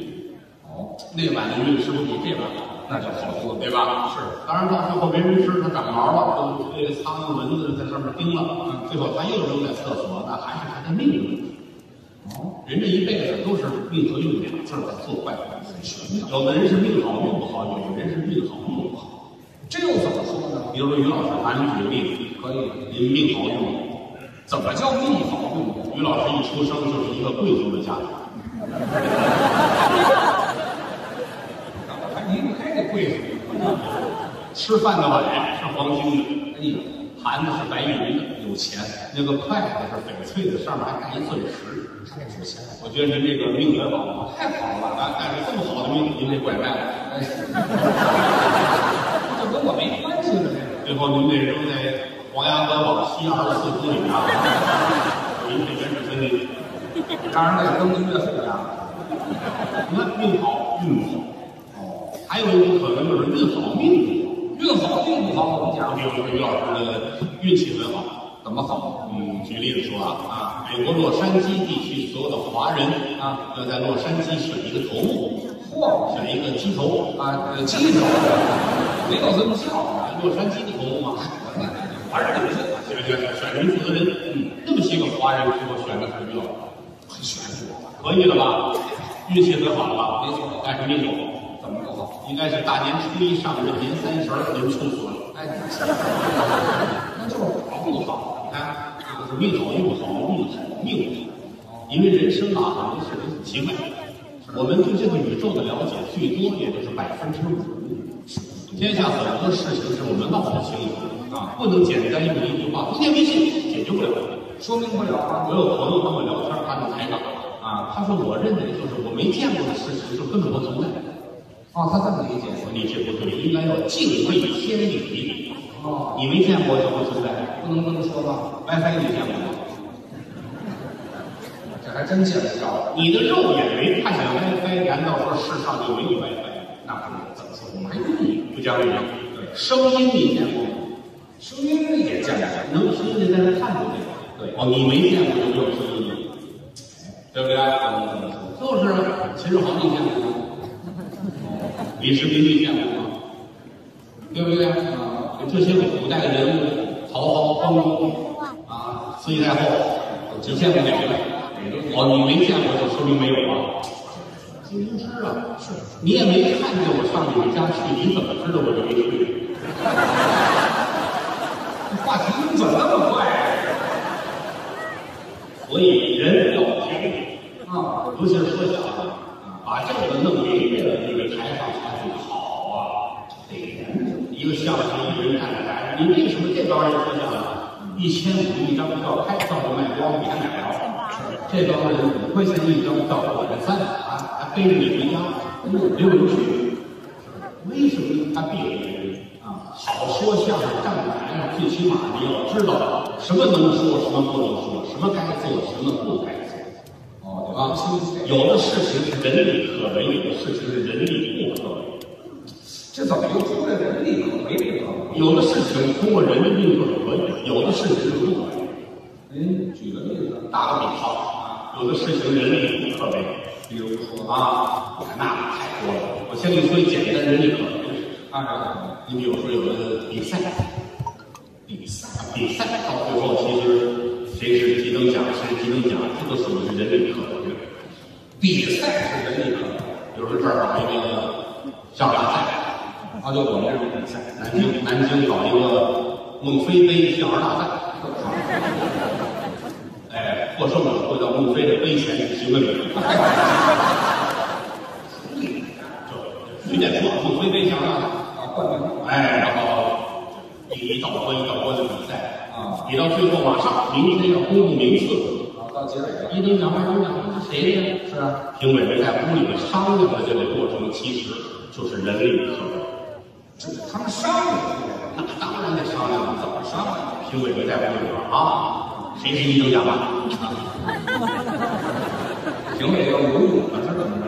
哦，那碗的运是不是比这碗好？那就好多了。对吧？是，当然到最后没人吃，它长毛了，都这个苍蝇蚊子在上面叮了，嗯最后它又扔在厕所，那还是它的命的问题。哦，人这一辈子都是命和运两字儿在作怪，有的人是命好运不好，有的人是运好运不好。这又怎么说呢？比如说于老师，拿您举个例子，可以。您命好运不好？怎么叫命好运好？于老师一出生就是一个贵族的家庭，还离不开这贵族。吃饭的碗是黄金的，哎呀，盘子是白玉的，有钱，那个筷子是翡翠的，上面还带一钻石。太值钱了，我觉得您这个命也好太好了，啊，但是这么好的命，您得拐卖了。(laughs) 最后您得扔在黄崖河往西二十四公里啊，您这原始森林。个让人给扔进岳父家了。你看运好。运不好，哦，还有一种可能就是运好。命不好。运好。命不好，我们讲比如说于老师的运气很好。怎么好？嗯，举例子说啊，啊，美国洛杉矶地区所有的华人啊，要在洛杉矶选一个头目，嚯选一个鸡头，啊，鸡头，没有这么叫的。洛杉矶的头目嘛，还是得是选选选选民负责人，嗯，那么些个华人，最后选的是于老师，很可以了吧？运气很好了吧？没错但是命不好，怎么不好？应该是大年初一上任，年三十儿您出所了。哎，那就是好不好？你看，这个是命好运不好，运好命不好。因为人生啊，很多事情很奇怪。我们对这个宇宙的了解最多也就是百分之五。天下很多事情是我们闹不清楚啊，不能简单用一句话“封建迷信”解决不了。说明不了啊。我有朋友跟我聊天，他们抬杠啊，他说我认为就是我没见过的事情就根本不存在。哦，他这么理解。我说你这不对，应该要敬畏天理。哦，你没见过就不存在。不能这么说吧？WiFi 你见过吗？(laughs) 这还真见不着。你的肉眼没看见 WiFi，难道说世上就没有 WiFi？那不能怎么说？我们还用讲理啊！声音你见过吗？声音也见着。能声音的在那看着对吧？对哦，你没见过就没有声音了，对不对？就是秦始皇你见过吗？李世民你见过吗？对不对？啊，这些个古代人物，曹操、关公啊，慈禧太后，你见过哪个？哦，你没见过就说明没有啊。金庸知啊，是你也没看见我上你们家去，你怎么知道我就没去？这话题怎么那么快所以人要讲理，啊？尤其是说相声，把这个弄明白了，这个台上才会好啊。得。一个相声一个人站在台上，你为什么这帮人说相声？一千五一张票，开票就卖光，你还买了。这帮人五块钱一张票，我这三啊，还背着你回家，溜溜去。为什么他避讳这个啊？好说相声，站台上，最起码你要知道什么能说，什么不能说，什么该做，什么不该做。哦，啊，有的事情是人力可为，有的事情是人力不可为。这怎么又出来人力可为这个？有的事情通过人力不可为，有的事情是不可为。您举个例子，打个比方，有的事情人力不可为，比如说啊，那太多了。我先给你说一简单人力可为的事。按照你比如说有个比赛，比赛比赛到最后，其实谁是几等奖，谁是几等奖，这都属于人力可为。比赛是人力可为，比如说这儿搞一个相声大赛，啊，就我们这种比赛，南京南京搞一个孟非杯相声大赛，(laughs) 哎，获胜者会到孟非的杯前举行个礼。(laughs) 就随便说，孟非杯相声。啊，冠名哎，然后一道关一道关的比赛啊比到最后马上明天要公布名次，啊，到结尾了，一等奖、二等奖是谁的呀？是啊，评委们在屋里面商量的这个过程，其实就是人力可为。他们商量那当然得商量了，怎么商量？评委们在屋里边啊，谁是一等奖啊？评委要游泳了是怎么着？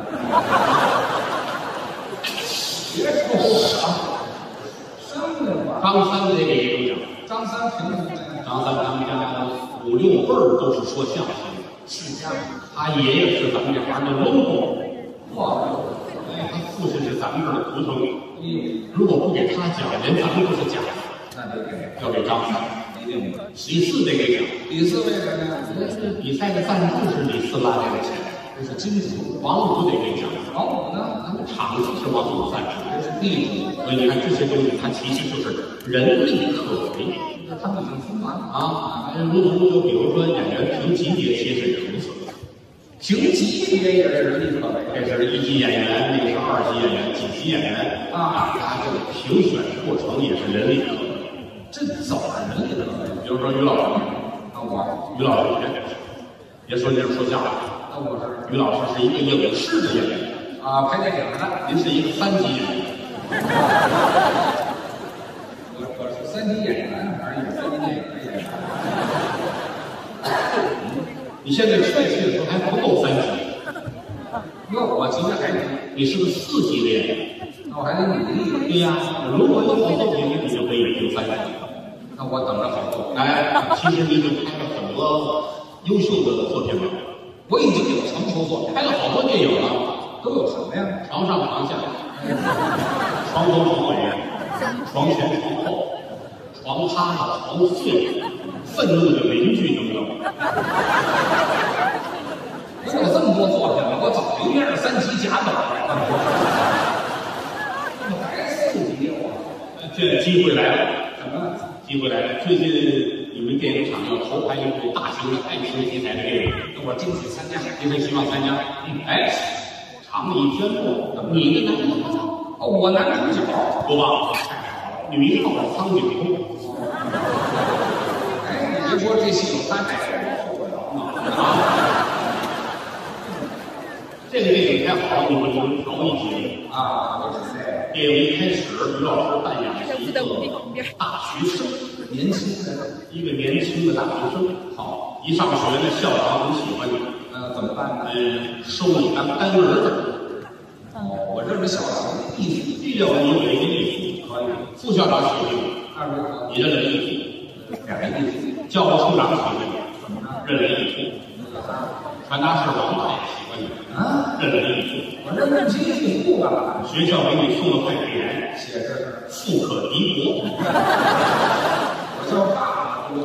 别说啥，商量吧。张三得给一等奖，张三凭什么呀？张三他们家五六辈儿都是说相声的，世家，他爷爷是咱们这行的 logo，哇，哎，他父亲是咱们这儿的图腾。如果不给他奖，连咱们都是假的。那就给，要给张三，一定的。李四得给奖。第四为什么呀？比赛的赞助是李四拉来的钱，这是金主，王五得给奖。王五呢？咱们场子是王五赞助，这是地主，所以你看这些东西，它其实就是人力可为他们已经分完了。啊。如同就比如说演员评级别，其实也如此。评级别也是人力可为。这是一级演员，那个是二级演员，几级演员啊他这个评选的过程也是人力可。这怎么人了？比如说于老师，那我，于老师别别说您是说相声，那我是于老师是一个影视的演员，啊，拍电影的。您是一个三级演员。我我是三级演员，还是有三级电影的演员？你现在确切说还不够三级，那，我其实还低，你是个四级的演员。那我还得努力。对呀，如果有好作品，你就可以评三级。那我等着好作。哎，其实你已经拍了很多优秀的作品了，我已经有成熟作品，拍了好多电影了，都有什么呀？床上床下，床头床尾，床前床后，床塌了床碎，愤怒的邻居等等。我有这么多作品了，我早就面三级甲等了。怎么还四级我？这机会来了，机会来了！最近你们电影厂要投拍一部大型的爱情题材的电影，我争取参加。您是希望参加？哎，厂里宣布你的男朋友哦，我男主角。多棒！太好了，女一号苍井空。哎，别说这戏有他带我受不了啊！这个电影太好了，你们能调一集。啊！电影一开始，于老师扮演的是一个大学生，年轻的，一个年轻的大学生。好，一上学呢，校长很喜欢你，呃，怎么办呢？嗯，收你当干儿子。哦，我认为校长的意思，必要你有一个义可以。副校长喜欢你，二如何？你认了义父；两个意思。教务处长喜欢你，怎么着？认了义父；传达室王大爷喜欢你，啊？认了义父。我认认亲戚不干嘛？学校给你送了块匾，写着富可敌国，我叫爸爸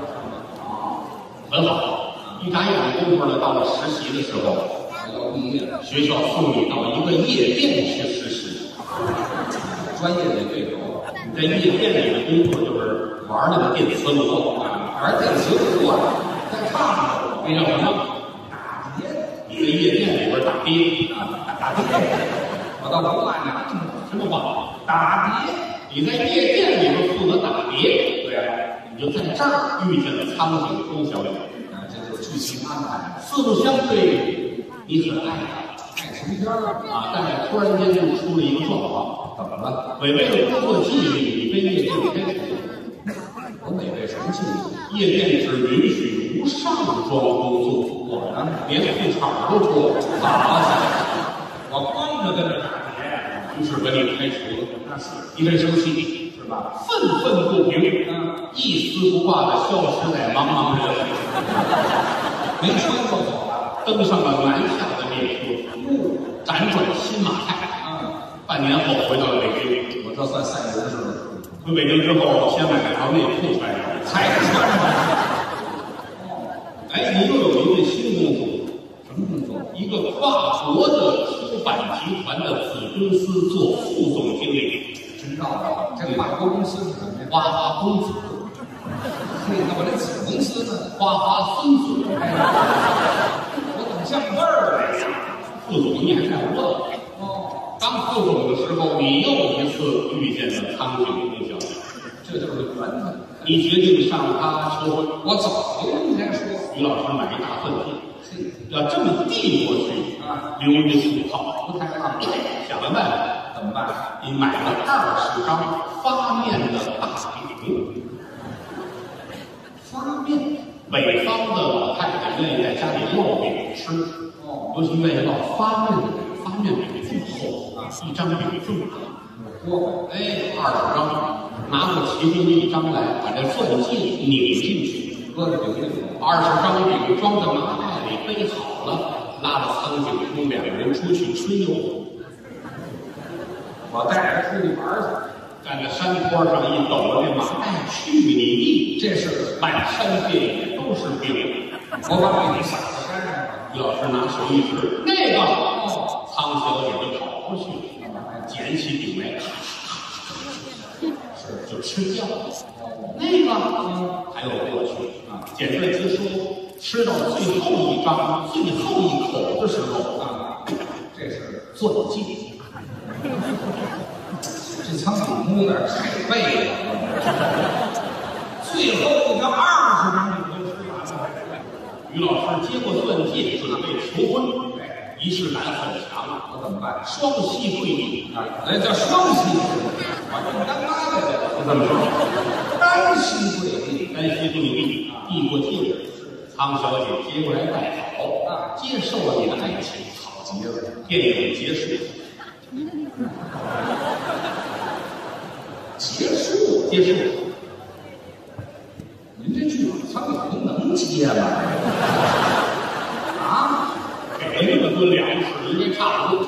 啊？很好。一眨眼功夫呢，到了实习的时候，我要毕业了，学校送你到一个夜店去实习。专业的对手，在夜店里的工作就是玩那个电磁炉，玩电磁炉啊，在唱着那叫什么？在夜店里边打碟，打碟，我倒不按拿什么话？打碟。你在夜店里边负责打碟，对啊，你就在这儿遇见了苍井空小姐，啊，这就是剧情安排，四目相对，你很爱她爱情片儿啊，但是突然间就出了一个状况，怎么了？违背了工作纪律，你被夜店开除了。我违背什么纪律？夜店只允许无上装工作，我呢？连裤衩都脱，好家伙，我光着跟着打碟，于是把你开除了。那是你很生气，是吧？愤愤不平，嗯，一丝不挂的消失在茫茫人海，没穿就走了。登上了南下的列车，辗转新马泰。嗯，半年后回到了北京，我这算赛人似的，回北京之后，先买了条内裤穿上。才穿上。哎，你又有一份新工作，什么工作？一个跨国的出版集团的子公司做副总经理，知道了！这跨国公司是什么呀？花花公子，(laughs) 嘿，那我这子公司呢？花花孙子，哎，我怎么降味儿了呀？副总你还干不了。哦，当副总的时候，你又一次遇见了苍井空小姐，这就是缘分。你决定向她求婚。我早就应该说，于老师买一大粪地，嘿，要这么递过去啊，留一素套。不太浪漫，想了办法，怎么办？你买了二十张发面的大饼。发面。北方的老太太愿意在家里烙饼吃，尤其愿意烙发面的饼，发面饼最厚，一张饼这么大。我哎，二十张，拿过其中一张来，把这钻戒拧进去。搁在饼里。二十张饼装在麻袋里，背好了，拉着苍井空两个人出去春游，我带着出去玩儿站在山坡上一抖这麻袋，去你地！这是满山遍野都是饼。我把饼撒到山上了。于老师拿手一指，那个哦，苍小姐就跑过去，捡起饼来，咔咔咔咔，就吃掉了。那个还有过去啊，简短结束，吃到最后一张、最后一口的时候啊，这是钻戒。这苍井空有点太背了。最后一个二十张你都吃完了，于老师接过钻戒，准备求婚，仪式感很强，我怎么办？双膝跪地，那叫双膝跪地，我这干妈来的，怎么说？单膝跪地。单膝跪地，递过戒指，苍小姐接过来戴好，啊接受了你的爱情，好极了。电影结束，结束，结束，您这剧本苍井空能接吗？啊，给那么多粮食，应该差不多。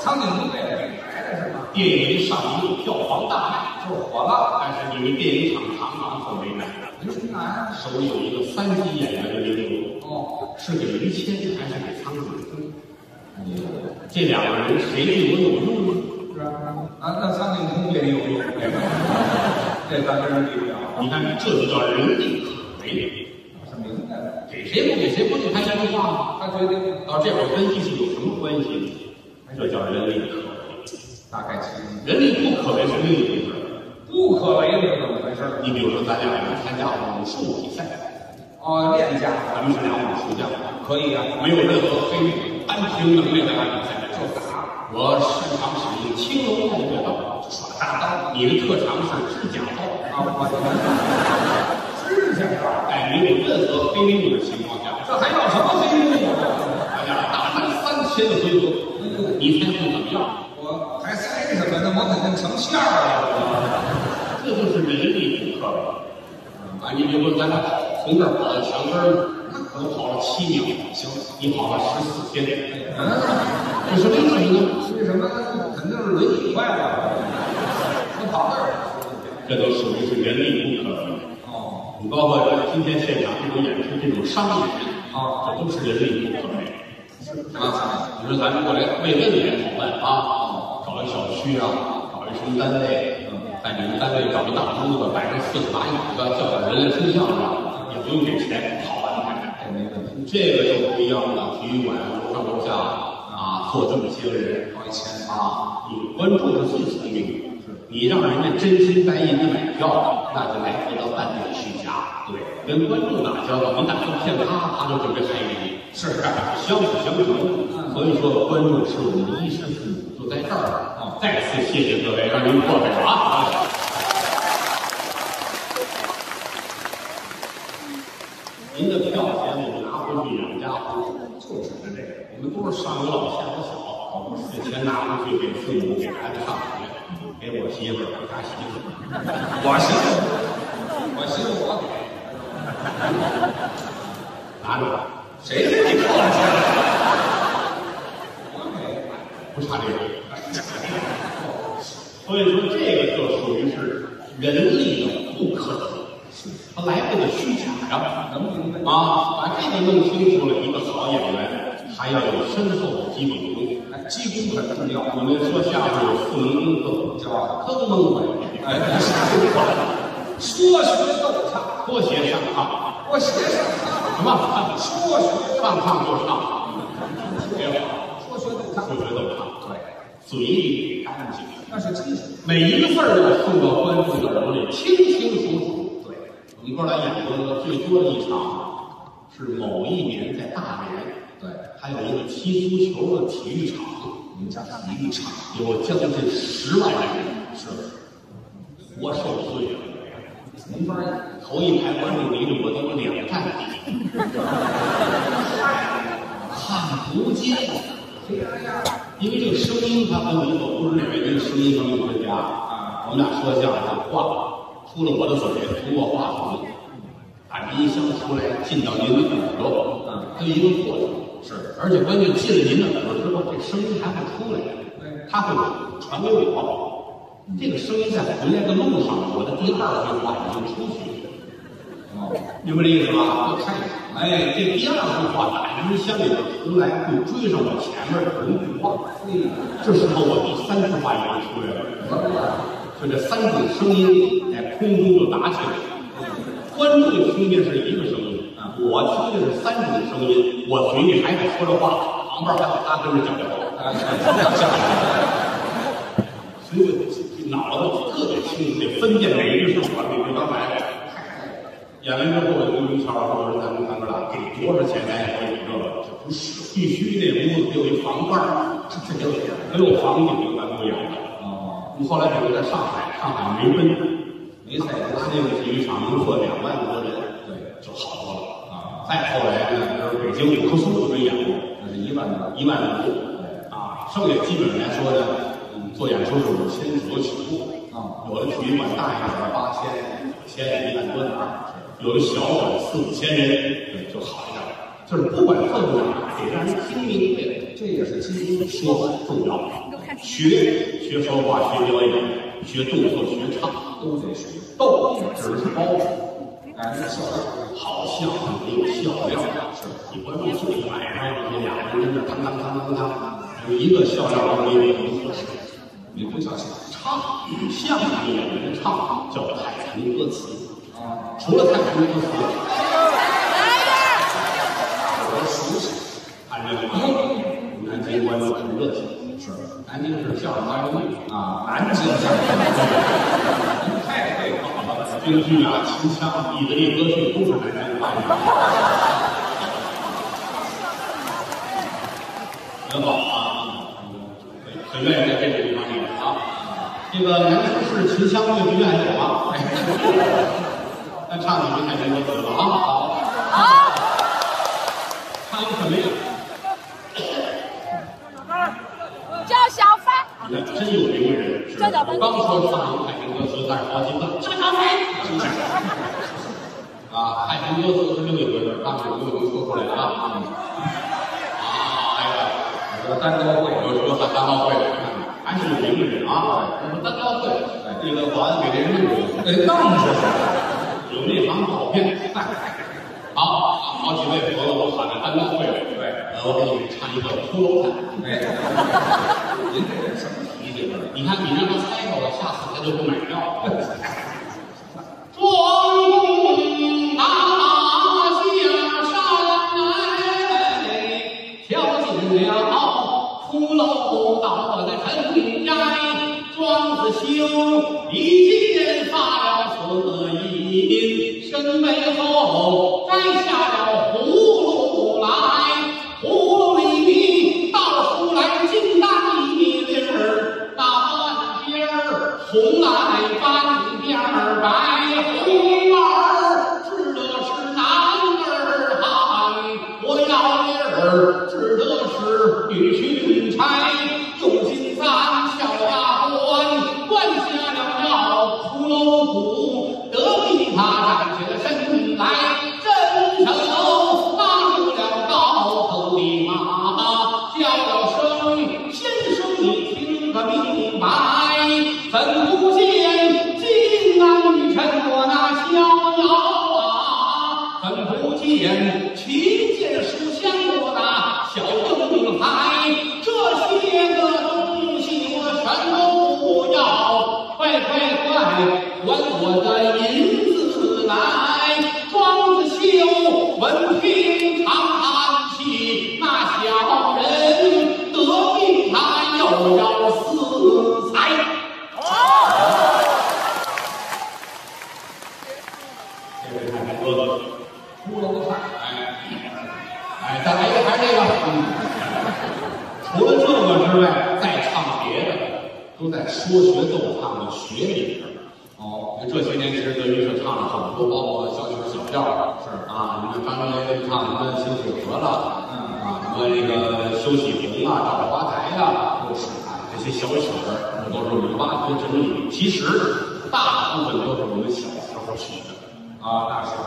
苍井空这个没来的是吗？电影上映，票房大卖，就是火了。但是你们电影厂常常很为难，您说难？手里有一个三级演员的名额，哦，是给于谦还是给苍井空？这两个人谁对我有用呢？是啊，啊，那苍井空对你有用，(laughs) 这个，这咱真是比不了。你看，这就叫人力可为。谁不给谁，不给他一句话吗？他决定到这会儿跟艺术有什么关系呢？这叫人力可为。大概其人力不可为是另一回事。不可为是怎么回事？你比如说，咱俩人参加武术比赛，哦，练家咱们是俩武术家，可以啊，没有任何黑幕，单凭能力来打比赛。就打我擅长使用青龙偃月刀，耍大刀；你的特长是指甲刀。啊，我在没有任何黑幕的情况下，这还要什么黑幕啊？咱俩大战三千的回合，你猜会怎么样？我还猜什么呢？我肯定成馅儿了。这就是人力不可为。啊，你比如说咱俩跑，从这儿跑到墙根儿，我跑了七秒，行，你跑了十四天，嗯，这是为什么呢？为什么？肯定是轮椅坏了。我跑那儿。这都属于是人力不可为。哦，你包括今天现场这种演出，这种商演，啊这都是人力不可为。啊，你说咱们过来慰问也好办啊，找一小区啊，找一什么单位，在你们单位找一大屋子，摆上四十把椅子，叫点人来听相声，也不用给钱，好安排。这没问题。这个就不一样了，体育馆楼上楼下啊，坐这么些个人花钱啊，你观众是最聪明的，你让人家真心白意的买票，那就来不到半点虚假。对，跟观众打交道，你打算骗他，他就准备害你。是相辅相成，所以说观众是我们的衣食父母，就在这儿啊！再次谢谢各位，让您过来了啊！您的票钱我们拿回去养家糊口，就指着这个。我们都是上有老下有小，这钱拿回去给父母给孩子上学，给我媳妇儿给家媳妇儿。我媳妇，我媳妇我给。拿着吧，谁给你客气了？我给。不差这个。所以说，这个就属于是人力的不可能，他来不得虚假呀。能明白？啊，把这个弄清楚了，一个好演员还要有深厚的基本功。基功很重要。我们说相声有四门功课，叫坑蒙拐骗，哎，你瞎说学逗唱，拖鞋上炕，我写上炕，什么？说学上炕就上，别好，说学逗唱，说学逗唱，对，嘴里干净，那是基础。每一个字儿要送到观众的耳朵里，清清楚楚。对，我们哥俩演过最多的一场是某一年在大连，对，还有一个踢足球的体育场，你们家体育场有将近十万人，是。活受罪了。没法演，头一排观众离着我都有两站地，看不见。因为这个声音，它跟你我不是认为这个声音和你分家啊。我们俩说相声话，出了我的嘴，通过话筒，把音箱出来进到您的耳朵，嗯，它有一个过程。是，而且关键进了您的耳朵之后，这声音还会出来，它会传给我。这个声音在回来的路上，我的第二句话已经出去了。明白这意思吧？就看一哎，这第二句话打音箱里边出来，会追上我前面的同句话。这时候我第三句话已经出来了，就这三种声音在空中就打起来了。观众听见是一个声音，我听见是三种声音，我嘴里还得说着话，旁边还有他跟着讲着话，所以我脑子特别清楚，得分辨哪一个是我，哪个是他来的。演完之后，刘云桥说：“咱们咱哥俩给多少钱咱也不演这个，这不是必须那屋子得有一房盖儿，这就没有房顶咱不演了。”哦，我们后来比如在上海，上海梅奔，梅赛德他那个体育场能坐两万多人，对就好多了。啊，再后来呢，就是北京五棵松就没演过，那是一万多，一万五啊，剩下基本上来说呢，嗯，做演出是五千左右起步。啊，有的体育馆大一点的八千、九千、一万多点儿，有的小馆四五千人，对，就好一点。就是不管做不哪，得让人听明白，这也是今天说话重要。学学说话，学表演，学动作，学唱，都得学。逗只是包袱。哎，那笑料好相声得有笑料，是你观众坐一晚上，这俩人跟这当当当当当，有一个笑料都没有不合适。你不叫笑唱相声演员唱叫太平歌词，啊，除了太平歌词，我熟悉。看这个南京观众很热情，是南京市相声发源地啊，南京相声，您太会搞了。京剧啊、秦腔、意大利歌剧都是南京发源地。很好啊，很愿意在这里。这个南城市秦腔越剧院有吗？(laughs) 那唱几句太平歌词吧啊！好，唱一个什么呀？叫小飞，那真有名人，是吧叫小飞刚说唱一个太平歌词，但是好几个叫小飞。(laughs) 啊，太平歌词是六个字，当时我就能说出来了啊。啊，哎呀，我单刀会，有有喊单刀会的，还是有名的人啊。什么单刀会？这个保安给这人录的，哎，当是有内行照片。好，好几位朋友都喊着单刀会我给你们唱一个骷髅派。哎，您这人什么脾气？你看，你让他猜着了，下次他就不买票。庄公 (laughs) 一见发了此音，身背后杰唱什么《清水河》了，嗯啊，什么那个休喜红啊、照花台呀，都是啊，这些小曲儿，这都是我们挖掘整理。其实大部分都是我们小时候学的。啊，那时候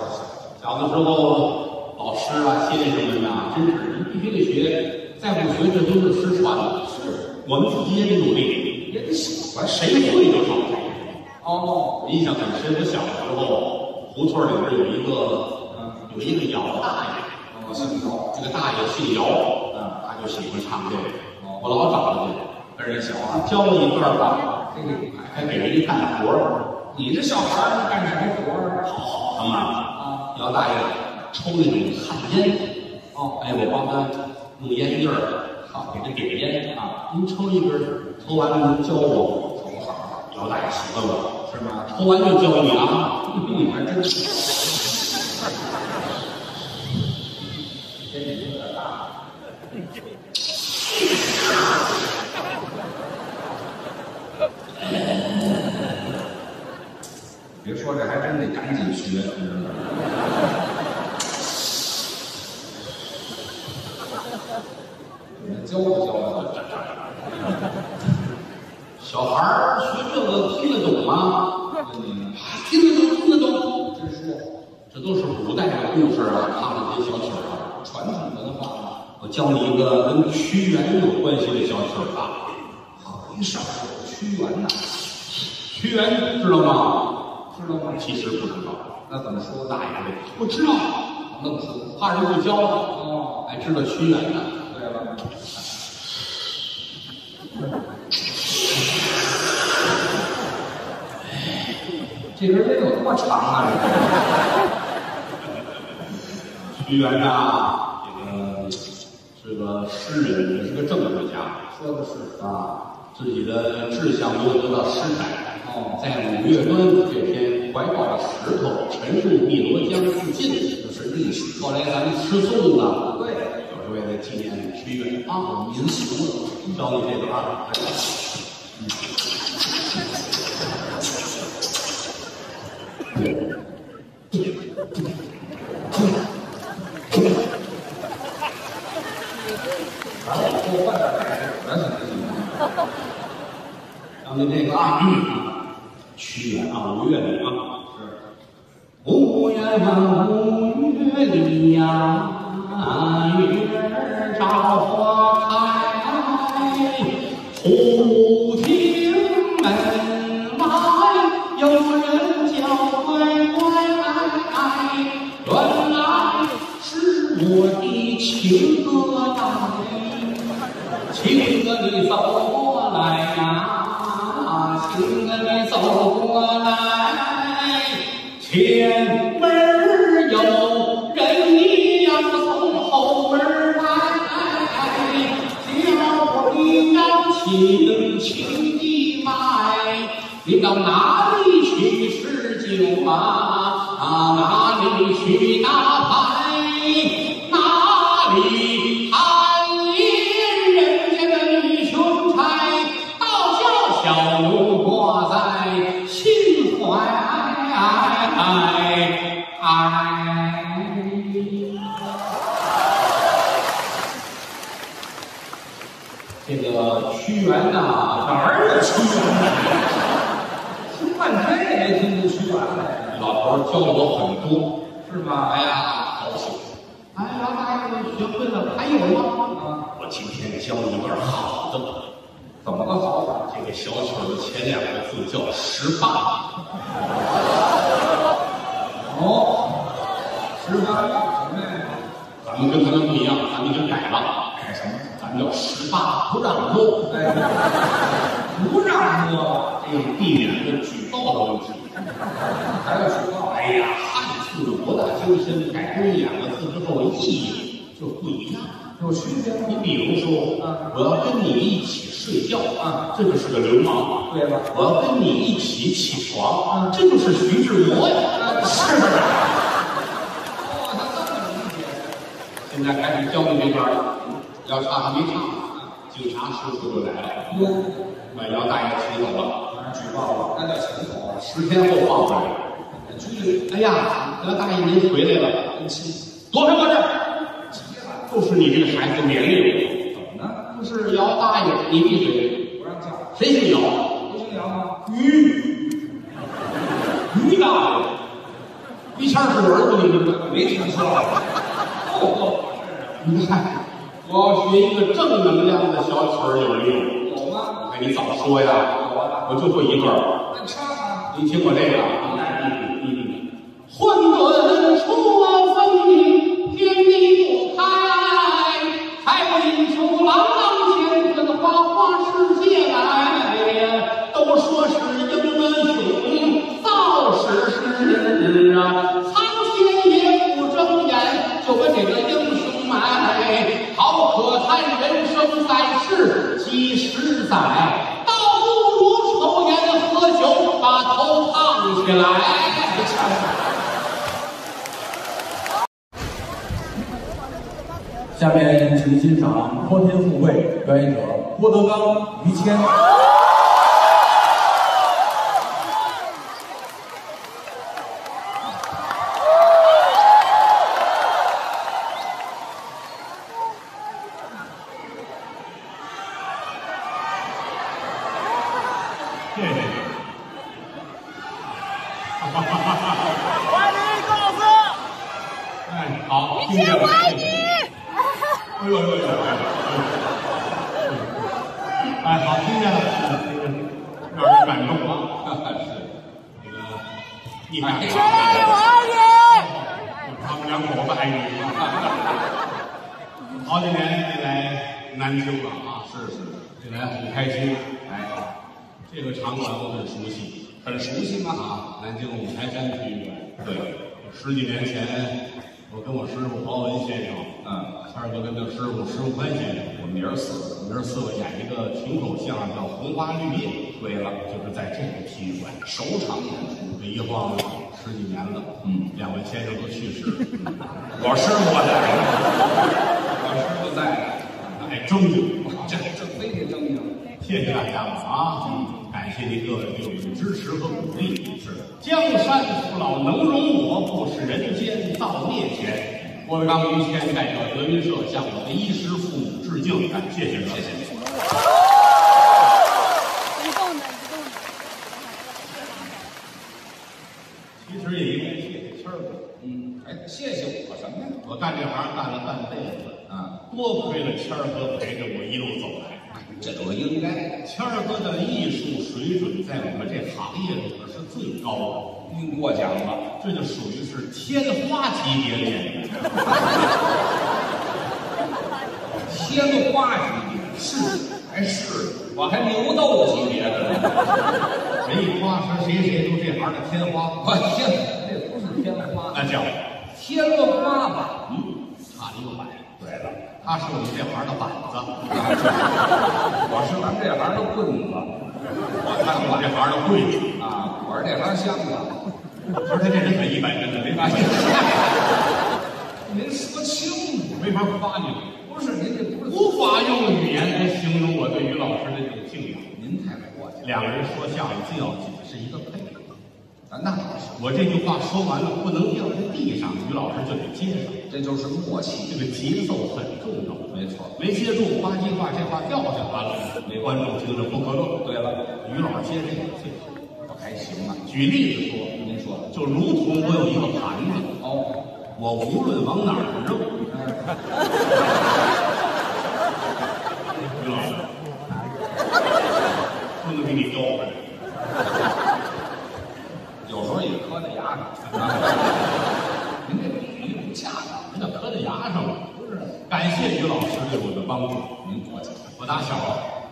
小的时候，老师啊、先生们呐、真是你必须得学，再不学这都是失传的。是我们自己也得努力，也得喜欢谁会就好。哦，我印象很深，我小的时候，胡同里边有一个，有一个姚大爷，姓姚，这个大爷姓姚，啊，他就喜欢唱这个，我老找他去，跟人小啊，教我一段吧，这个还给人家干活，你这小孩儿干什么活儿？好好嘛。啊，姚大爷抽那种旱烟，哦，哎，我帮他弄烟叶儿，好给他点烟啊。您抽一根，抽完了您教我，头好姚大爷喜欢我，是吗？抽完就教你啊。你还真别说这还真得赶紧学，你知道吗？教不教啊？小孩儿学这个听得懂吗？听得懂，听得懂。说，这都是古代的故事啊，唱的这些小曲儿啊。传统文化嘛，我教你一个跟屈原有关系的小曲儿啊。好，一上手屈原呐，屈原知道吗？知道吗？其实不知道。那怎么说？大爷的，我知道，那么说，怕人不教。哦，哎，知道屈原呢。对了，(laughs) 这根烟有多长啊？(laughs) 屈原呐，这个诗人，也是个政治家。说的是啊，自己的志向没有得到施展。哦在五月端这天，怀抱着石头沉入汨罗江附近，这是历史。后来咱们吃粽子，对，就是为了纪念屈原啊，民俗教你这个啊。咱往后换点带手的行不行？教你这个啊，屈原啊，五月里啊。是，五月五月里呀，月儿照花开。忽听门外有人叫乖乖，原来是我的情歌来。情歌你走过来呀，情歌你走过来，前门有人一样从后门儿来，叫你要轻轻地迈，你到哪里去吃酒啊？啊，哪里去打牌？是吗？哎呀，高兴！哎呀，大爷，我学会了，还有吗？啊，我今天教你一段好的。怎么个好法？这个小曲儿的前两个字叫十八，哦，十八什么呀？咱们跟他们不一样，咱们已经改了，改什么？咱们叫十八不让摸，哎，不让摸，这样避免了举报的问题。还要举报？哎呀，汉字博大精深，改成两个字之后，意不一样。有区别吗？你比如说，我要跟你一起睡觉啊，这就是个流氓。对吧？我要跟你一起起床，这就是徐志摩呀。是啊。哦，他这么理解。现在开始教你这段了，要唱还没唱，警察叔叔就来了，哟，把姚大爷请走了，举报了，那叫请走啊，十天后放回来。拘留。哎呀，姚大爷您回来了，真气，躲开我这儿！急了，就是你这个孩子勉励怎么呢？就是姚大爷，你闭嘴！不让叫，谁姓姚？不姓姚吗？于于大爷，于谦是我儿子，你知道吗？没听说过。哦，你看，我要学一个正能量的小曲儿有没有？有吗？哎，你早说呀！我就会一段。那唱啊。你听我这个，嗯嗯嗯，混沌初分，才引出朗朗乾坤的花花世界来。都说是英雄造史诗啊，苍天也不睁眼，就把这个英雄埋。好可叹人生在世几十载，倒不如抽烟喝酒，把头烫起来。下面请欣赏《泼天富贵》表演者郭德纲、于谦。谢谢，(laughs) 欢迎你，高老师。哎，好，谢谢，欢迎。哎呦！哎，好，听见了，让人感动啊！(laughs) 是，这个一海谦，我爱你他们两口子爱你。好几年没来南京了啊！是。是，这来很开心。哎，这个场馆我很熟悉，很熟悉吗？啊，南京五台山体育馆。对，十几年前，跟我师傅包文先生，嗯，谦儿哥跟他师傅石富宽先生，我们爷儿四，我们爷儿四个演一个群口相声叫《红花绿叶》。对了，就是在这个体育馆首场演出，这一晃十几年了。嗯，两位先生都去世了。我师傅在，我师傅在，哎，正经，这这非得正经。谢谢大家了啊！感谢您各位对我们的支持和鼓励。是江山父老能容我，不使人间造孽钱。郭德纲、于谦代表德云社向我的衣食父母致敬，感谢谢谢谢谢。你。移动的，移动的。其实也应该谢谢谦儿哥。嗯，哎，谢谢我什么呀？我干这行干了半辈子，啊，多亏了谦儿哥陪着我一路走来。这都应该。谦儿哥的艺术水准在我们这行业里边是最高的，您过奖了，这就属于是天花级别的演员。(laughs) 天花级别是还是？我还牛豆级别的呢。人一夸说谁谁都这行的天花，我天，这不是天花，那叫天了花板。嗯，差一个板。他是我们这行的板子，(laughs) 我是咱们这行的棍子，我看我这行的柜子啊，我是这行箱子。其实他这人很一般，真的没发现。您说清楚，没法夸您。不是您这不是无法用语言来形容我对于老师的这种敬仰。您太客气。两个人说相声最要紧的是一个。啊，那倒是。我这句话说完了，不能掉在地上，于老师就得接上。这就是默契，这个节奏很重要。没错，没接住，吧唧话这话掉下来了，那观众听着不可乐。对了，于老师接这个最好，我还行啊。举例子说，您说，就如同我有一个盘子，哦，我无论往哪儿扔，(laughs) 于老师，不能给你叼回来。有时候也磕在牙上。您这比喻不恰当，人家磕在牙上了。不是，感谢于老师对我的帮助。您过去。我打小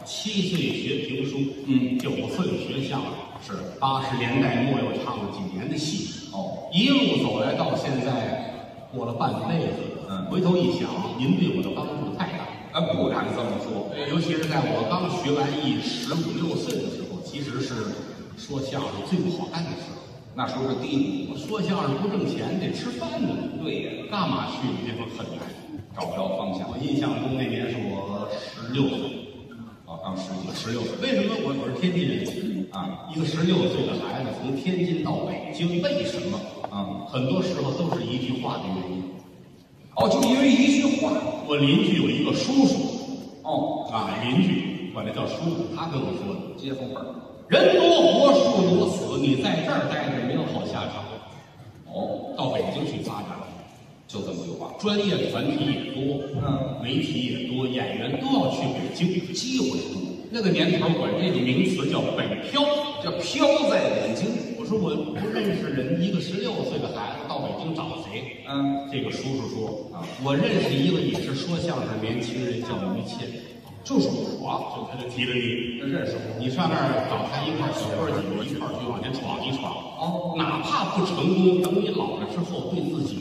七岁学评书，嗯，九岁学相声，是八十年代末又唱了几年的戏。哦，一路走来到现在，过了半辈子。嗯，回头一想，您对我的帮助太大。啊，不敢这么说。尤其是在我刚学完艺十五六岁的时候，其实是说相声最不好干的时候。那时候是低谷，说相声不挣钱，得吃饭呢。对呀，干嘛去？你这会很难找不着方向。我印象中那年是我十六岁，啊，刚十几，十六岁。为什么我我是天津人啊？一个十六岁的孩子从天津到北京，为什么啊？很多时候都是一句话的原因。哦，就因为一句话。我邻居有一个叔叔，哦啊，邻居管他叫叔叔，他跟我说的，街坊辈儿。人多活，树多死。你在这儿待着没有好下场。哦，到北京去发展，就这么句话。专业团体也多，嗯，媒体也多，演员都要去北京，机会多。那个年头管这个名词叫北漂，叫漂在北京。我说我不认识人，一个十六岁的孩子到北京找谁？嗯，这个叔叔说啊，我认识一个也是说相声的年轻人，叫于谦。就是我，就他就提着你，认识我，你上那儿找他一块儿，小哥几个一块儿去往前闯一闯。哦，哪怕不成功，等你老了之后，对自己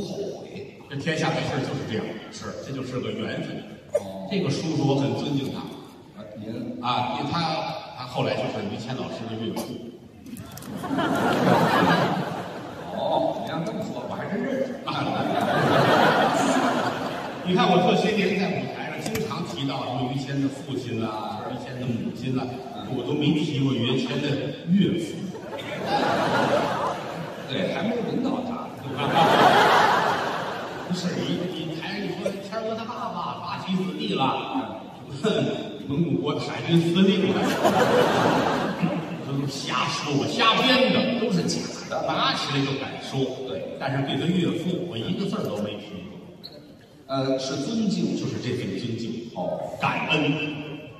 后悔。这天下的事就是这样，是，这就是个缘分。哦，这个叔叔我很尊敬他。您啊，因为他他后来就是于谦老师的岳父。哦，你要这么说，我还真认识。你看我这些年在舞台上经常提到什么于谦的父亲啦、于谦的母亲啦，我都没提过于谦的岳父。对，还没轮到他。不是你，你台上一说谦儿哥他爸爸八旗子弟了，蒙古国的海军司令啊。这 (laughs) 都是瞎说，我瞎编的，都是假的。拿起来就敢说。对但是对他岳父，我一个字儿都没提过，呃，是尊敬，就是这份尊敬。哦，感恩。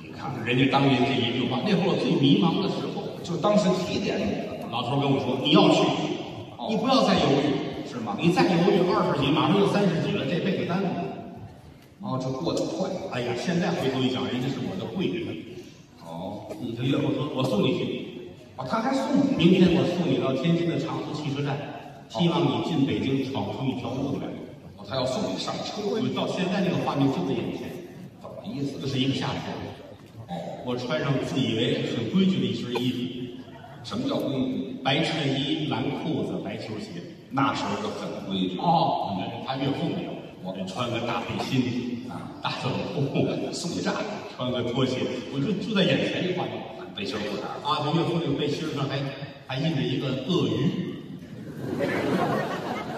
你看看人家当年这一句话，那会儿我最迷茫的时候，就当时提点你了，老头跟我说：“你要去，你不要再犹豫，是吗你再犹豫二十几，马上就三十几了，这辈子耽误了。哦，这过得快。哎呀，现在回头一想，人家是我的贵人。哦，你这岳父说：“我送你去，哦，他还送你，明天我送你到天津的长途汽车站，希望你进北京闯出一条路来。哦，他要送你上车，我到现在这个画面就在眼前，怎么意思？这是一个夏天，哦，我穿上自以为很规矩的一身衣服，什么叫规矩？白衬衣、蓝裤子、白球鞋。那时候就很规矩。哦，他岳父没有，我得穿个大背心啊，大短裤，送炸的穿个拖鞋，我就就在眼前这画面。背心裤衩，啊，就岳父那个背心上还还印着一个鳄鱼。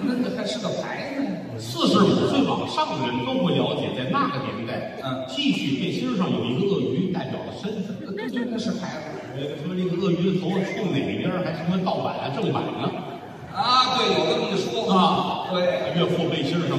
那那还是个牌呢。四十五岁往上的人都会了解，在那个年代，嗯，T 恤背心上有一个鳄鱼，代表了身份。对对，那是牌子。呃，什么这个鳄鱼的头冲哪边儿，还什么盗版啊、正版呢？啊，对，有这么一说啊，对，岳父背心上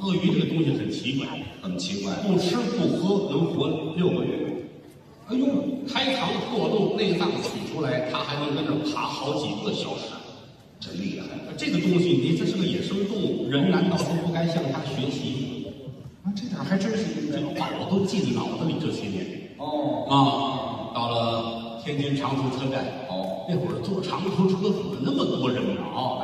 鳄鱼这个东西很奇怪，很奇怪。不吃不喝能活六个月。哎呦，开膛破肚，内脏取出来，它还能跟那儿爬好几个小时。真厉害！这个东西，你这是个野生动物，人难道说不该向它学习啊，这点还真是吗？这个话我都记在脑子里这些年哦，啊。到了天津长途车站，哦，那会儿坐长途车怎么那么多人呢？啊，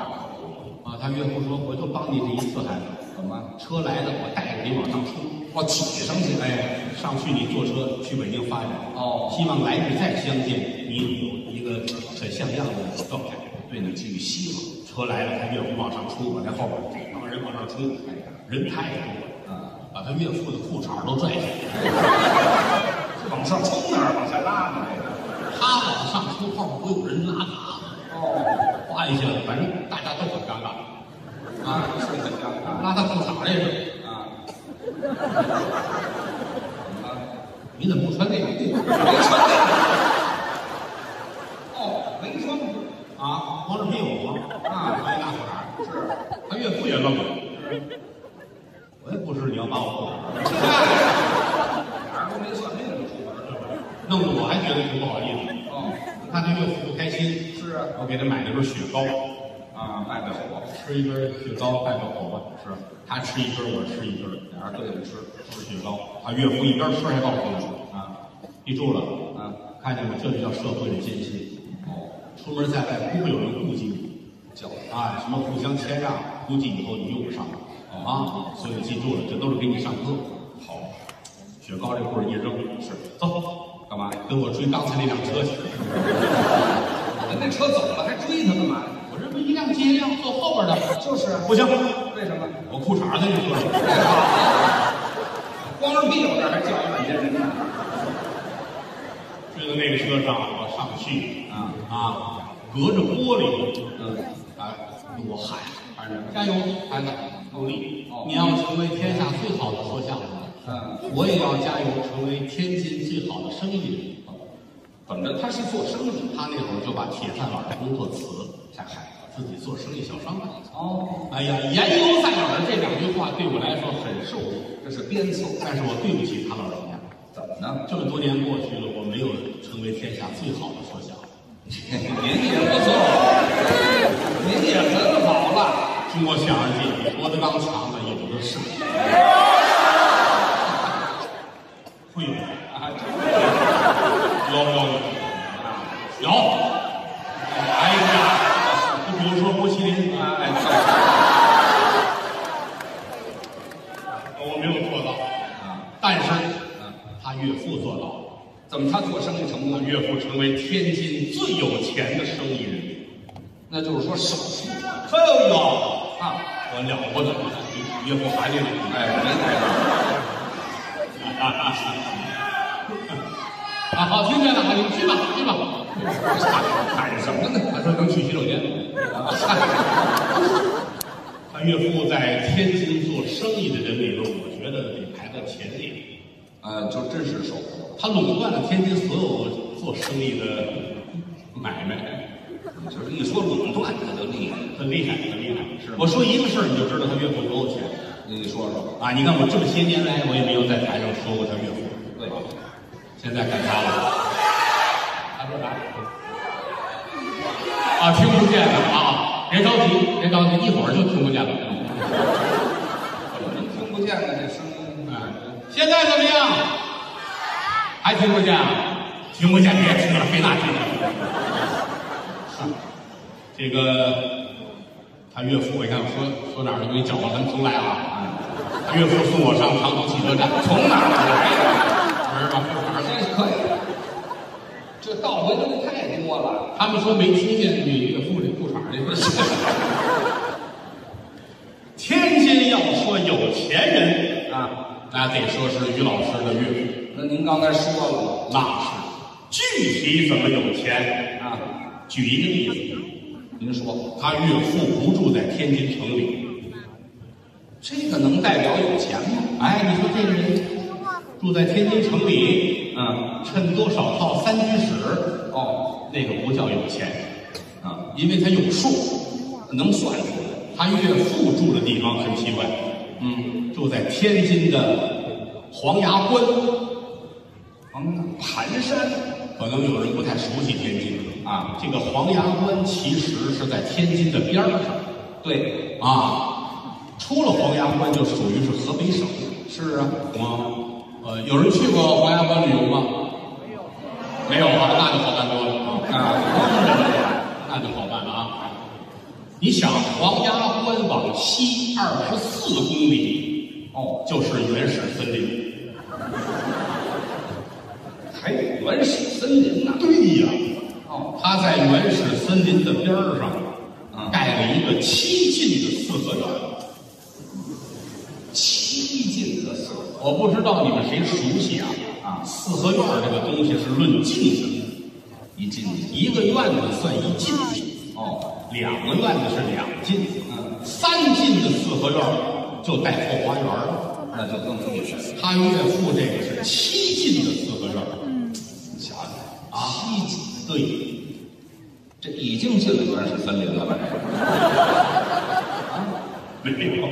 啊，他岳父说，我就帮你这一次，孩子，怎么？车来了，我带着你往上冲。我挤上去，哎，上去你坐车去北京发展哦希望来日再相见，你有一个很像样的状态，对你寄予希望。车来了，他岳父往上冲，我在后边，这帮人往上冲，人太多了，啊，把他岳父的裤衩都拽下来。往上冲哪儿？往下拉呢？他往上冲，后边不有人拉他，哦，哗一下，反正大家都很尴尬。啊，是很尴尬拉他裤衩这个，啊。啊，你怎么不穿内裤没穿内裤。哦，没穿裤。啊？光着屁股吗？啊大裤衩。是，他岳父也愣了，我也不知你要把我裤衩。(laughs) 哪儿都没算命就出门了。弄得我还觉得挺不好意思。哦，看他岳父不开心，是啊，我给他买了根雪糕，啊，卖卖火，吃一根雪糕拜拜火吧。是，他吃一根，我吃一根，俩人对着吃。吃雪糕。他岳父一边吃还告诉我啊，记住了，啊，看见没？这就叫社会的艰辛。哦，出门在外不会有人顾及你，叫啊，什么互相谦让，估计以后你用不上了啊。所以记住了，这都是给你上课。好，雪糕这棍儿一扔，是走，干嘛？跟我追刚才那辆车去。人 (laughs) 那车走了还追他干嘛？不一辆接一辆，坐后边的。就是啊，不行，为什么？我裤衩在这车上。光着屁股这还叫一半天人呢？追到那个车上，我上不去啊啊，隔着玻璃，嗯，啊，我喊，喊着加油，孩子，努力哦，你要成为天下最好的说相声的。嗯，我也要加油，成为天津最好的生意人。怎么着？他是做生意。他那会儿就把铁饭碗的工作辞了，下海自己做生意小商贩。哦，哎呀，言犹在耳这两句话对我来说很受用，这是鞭策。但是我对不起他老人家。怎么呢？这么多年过去了，我没有成为天下最好的说相声。(laughs) 您也不错，您也很好了。中国相声界比郭德纲强的有的是。会有啊，有有有有，哎呀，你比如说郭麒麟，哎，我没有做到，啊，但是他岳父做到了。怎么他做生意成功？岳父成成为天津最有钱的生意人。那就是说首富哎呦，啊，我了不得，岳父还这个，哎，没在这儿。啊，好，听见了，你们去吧，去吧。干什么呢？他说能去洗手间。他岳父在天津做生意的人里头，我觉得得排在前列。呃，就真是首富。他垄断了天津所有做生意的买卖，就是一说垄断，他就厉害。很厉害，很厉害。是吗我说一个事儿，你就知道他岳父多有钱你说说，啊！你看我这么些年来，我也没有在台上说过他岳父，对，现在看他了。他说啥？啊，听不见了啊！别着急，别着急，一会儿就听不见了。您听不见了这声音。哎，现在怎么样？还听不见啊？听不见别听了，别拿听了。这个他岳父，你看说说哪儿都给你搅和，咱们重来啊！他岳父送我上长途汽车站，从哪儿来的？是吧？哪儿这可以，这倒回的太多了。他们说没听见你岳父这裤衩这个。天津要说有钱人，啊，那得说是于老师的岳父，那您刚才说了那是具体怎么有钱？啊，举一个例子，您说他岳父不住在天津城里，这个能代表有钱吗？哎，你说这个人住在天津城里，嗯，趁多少套三居室，哦，那个不叫有钱，啊，因为他有数。能算出来。他岳父住的地方很奇怪，嗯，住在天津的黄崖关，黄，盘山可能有人不太熟悉天津啊这个黄崖关其实是在天津的边儿上对，啊，出了黄崖关就属于是河北省。是啊，啊，呃，有人去过黄崖关旅游吗？没有，没有啊，那就好办多了啊，啊，那就好办了啊。你想，黄崖关往西二十四公里，哦，就是原始森林。还有原始森林呢。对呀，哦，它在原始森林的边上，盖了一个七进的四合院。七进的四我不知道你们谁熟悉啊？啊四合院这个东西是论进的，一进去。一个院子算一进，哦，两个院子是两进，嗯，三进的四合院就带后花园了。那就更厉害了。他岳父这个是七进的四合院，嗯，想想，啊，七进对，这已经进了原始森林了吧？(laughs) (laughs) 没有，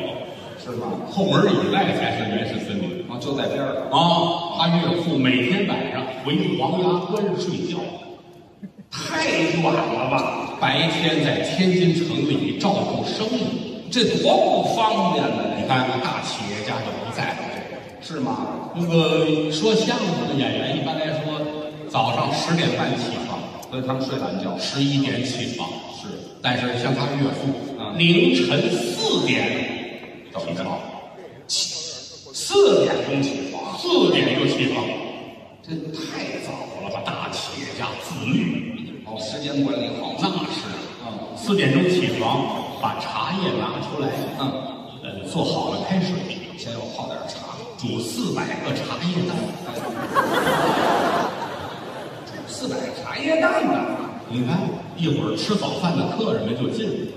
是吧？后门以外才是原始森林。啊，就在边儿上。啊，他岳父每天晚上回黄崖关睡觉，太远了吧？白天在天津城里照顾生意。这多不方便呢！你看，大企业家就不在乎这个。是吗？那个说相声的演员，一般来说早上十点半起床，所以他们睡懒觉。十一点起床是，但是像他岳父，嗯凌晨四点起床，四点钟起床，四点就起床，这太早了吧？大企业家自律，哦，时间管理好。那是啊四点钟起床，把茶叶拿出来，嗯，呃，做好了开水，先要泡点茶，煮四百个茶叶蛋。煮四百个茶叶蛋呢。你看，一会儿吃早饭的客人们就进来了。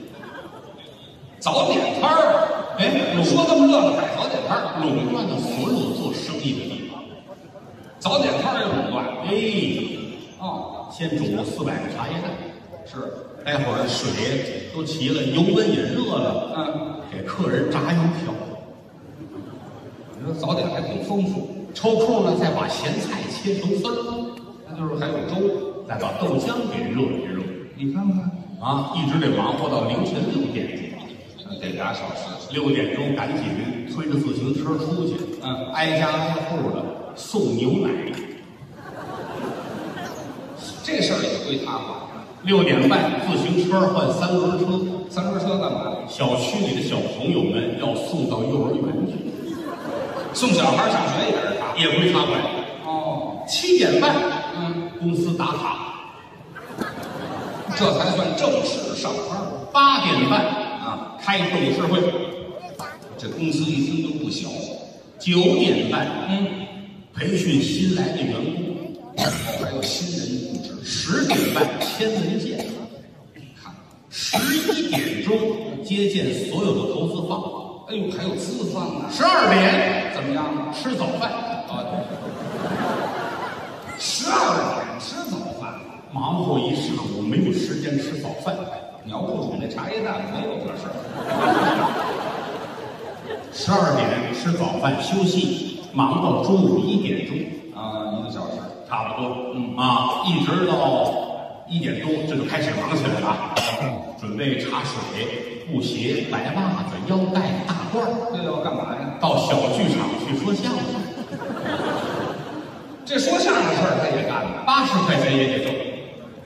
早点摊儿，哎，说这么热闹，摆早点摊儿，垄断了所有做生意的地方。早点摊儿也垄断。哎，哦，先煮四百个茶叶蛋，是，待会儿水都齐了，油温也热了，嗯，给客人炸油条。你说早点还挺丰富，抽空呢，再把咸菜切成丝儿，那就是还有粥。再把豆浆给热一热。你看看，啊，一直得忙活到凌晨六点钟。得俩小时。六点钟赶紧推着自行车出去，嗯挨家挨户的送牛奶。这事儿也归他管。六点半，自行车换三轮车，三轮车干嘛？小区里的小朋友们要送到幼儿园去，送小孩上学也是他。也归他管。哦，七点半，嗯，公司打卡，这才算正式上班八点半啊！开董事会，这公司一听都不小，九点半嗯，培训新来的员工，还有新人入职，十点半签文件，看，十一点钟接见所有的投资方，哎呦，还有资方呢，十二点怎么样？吃早饭，啊，十二点吃早饭，忙活一上午没有时间吃早饭，鸟不煮那茶叶蛋没有这事儿。十二点吃早饭休息，忙到中午一点钟，啊，一个小时，差不多，嗯啊，一直到一点多，这就开始忙起来了啊，准备茶水、布鞋、白袜子、腰带、大褂儿。这要干嘛呀？到小剧场去说相声，这说相声的事儿他也干呢。八十块钱也得挣，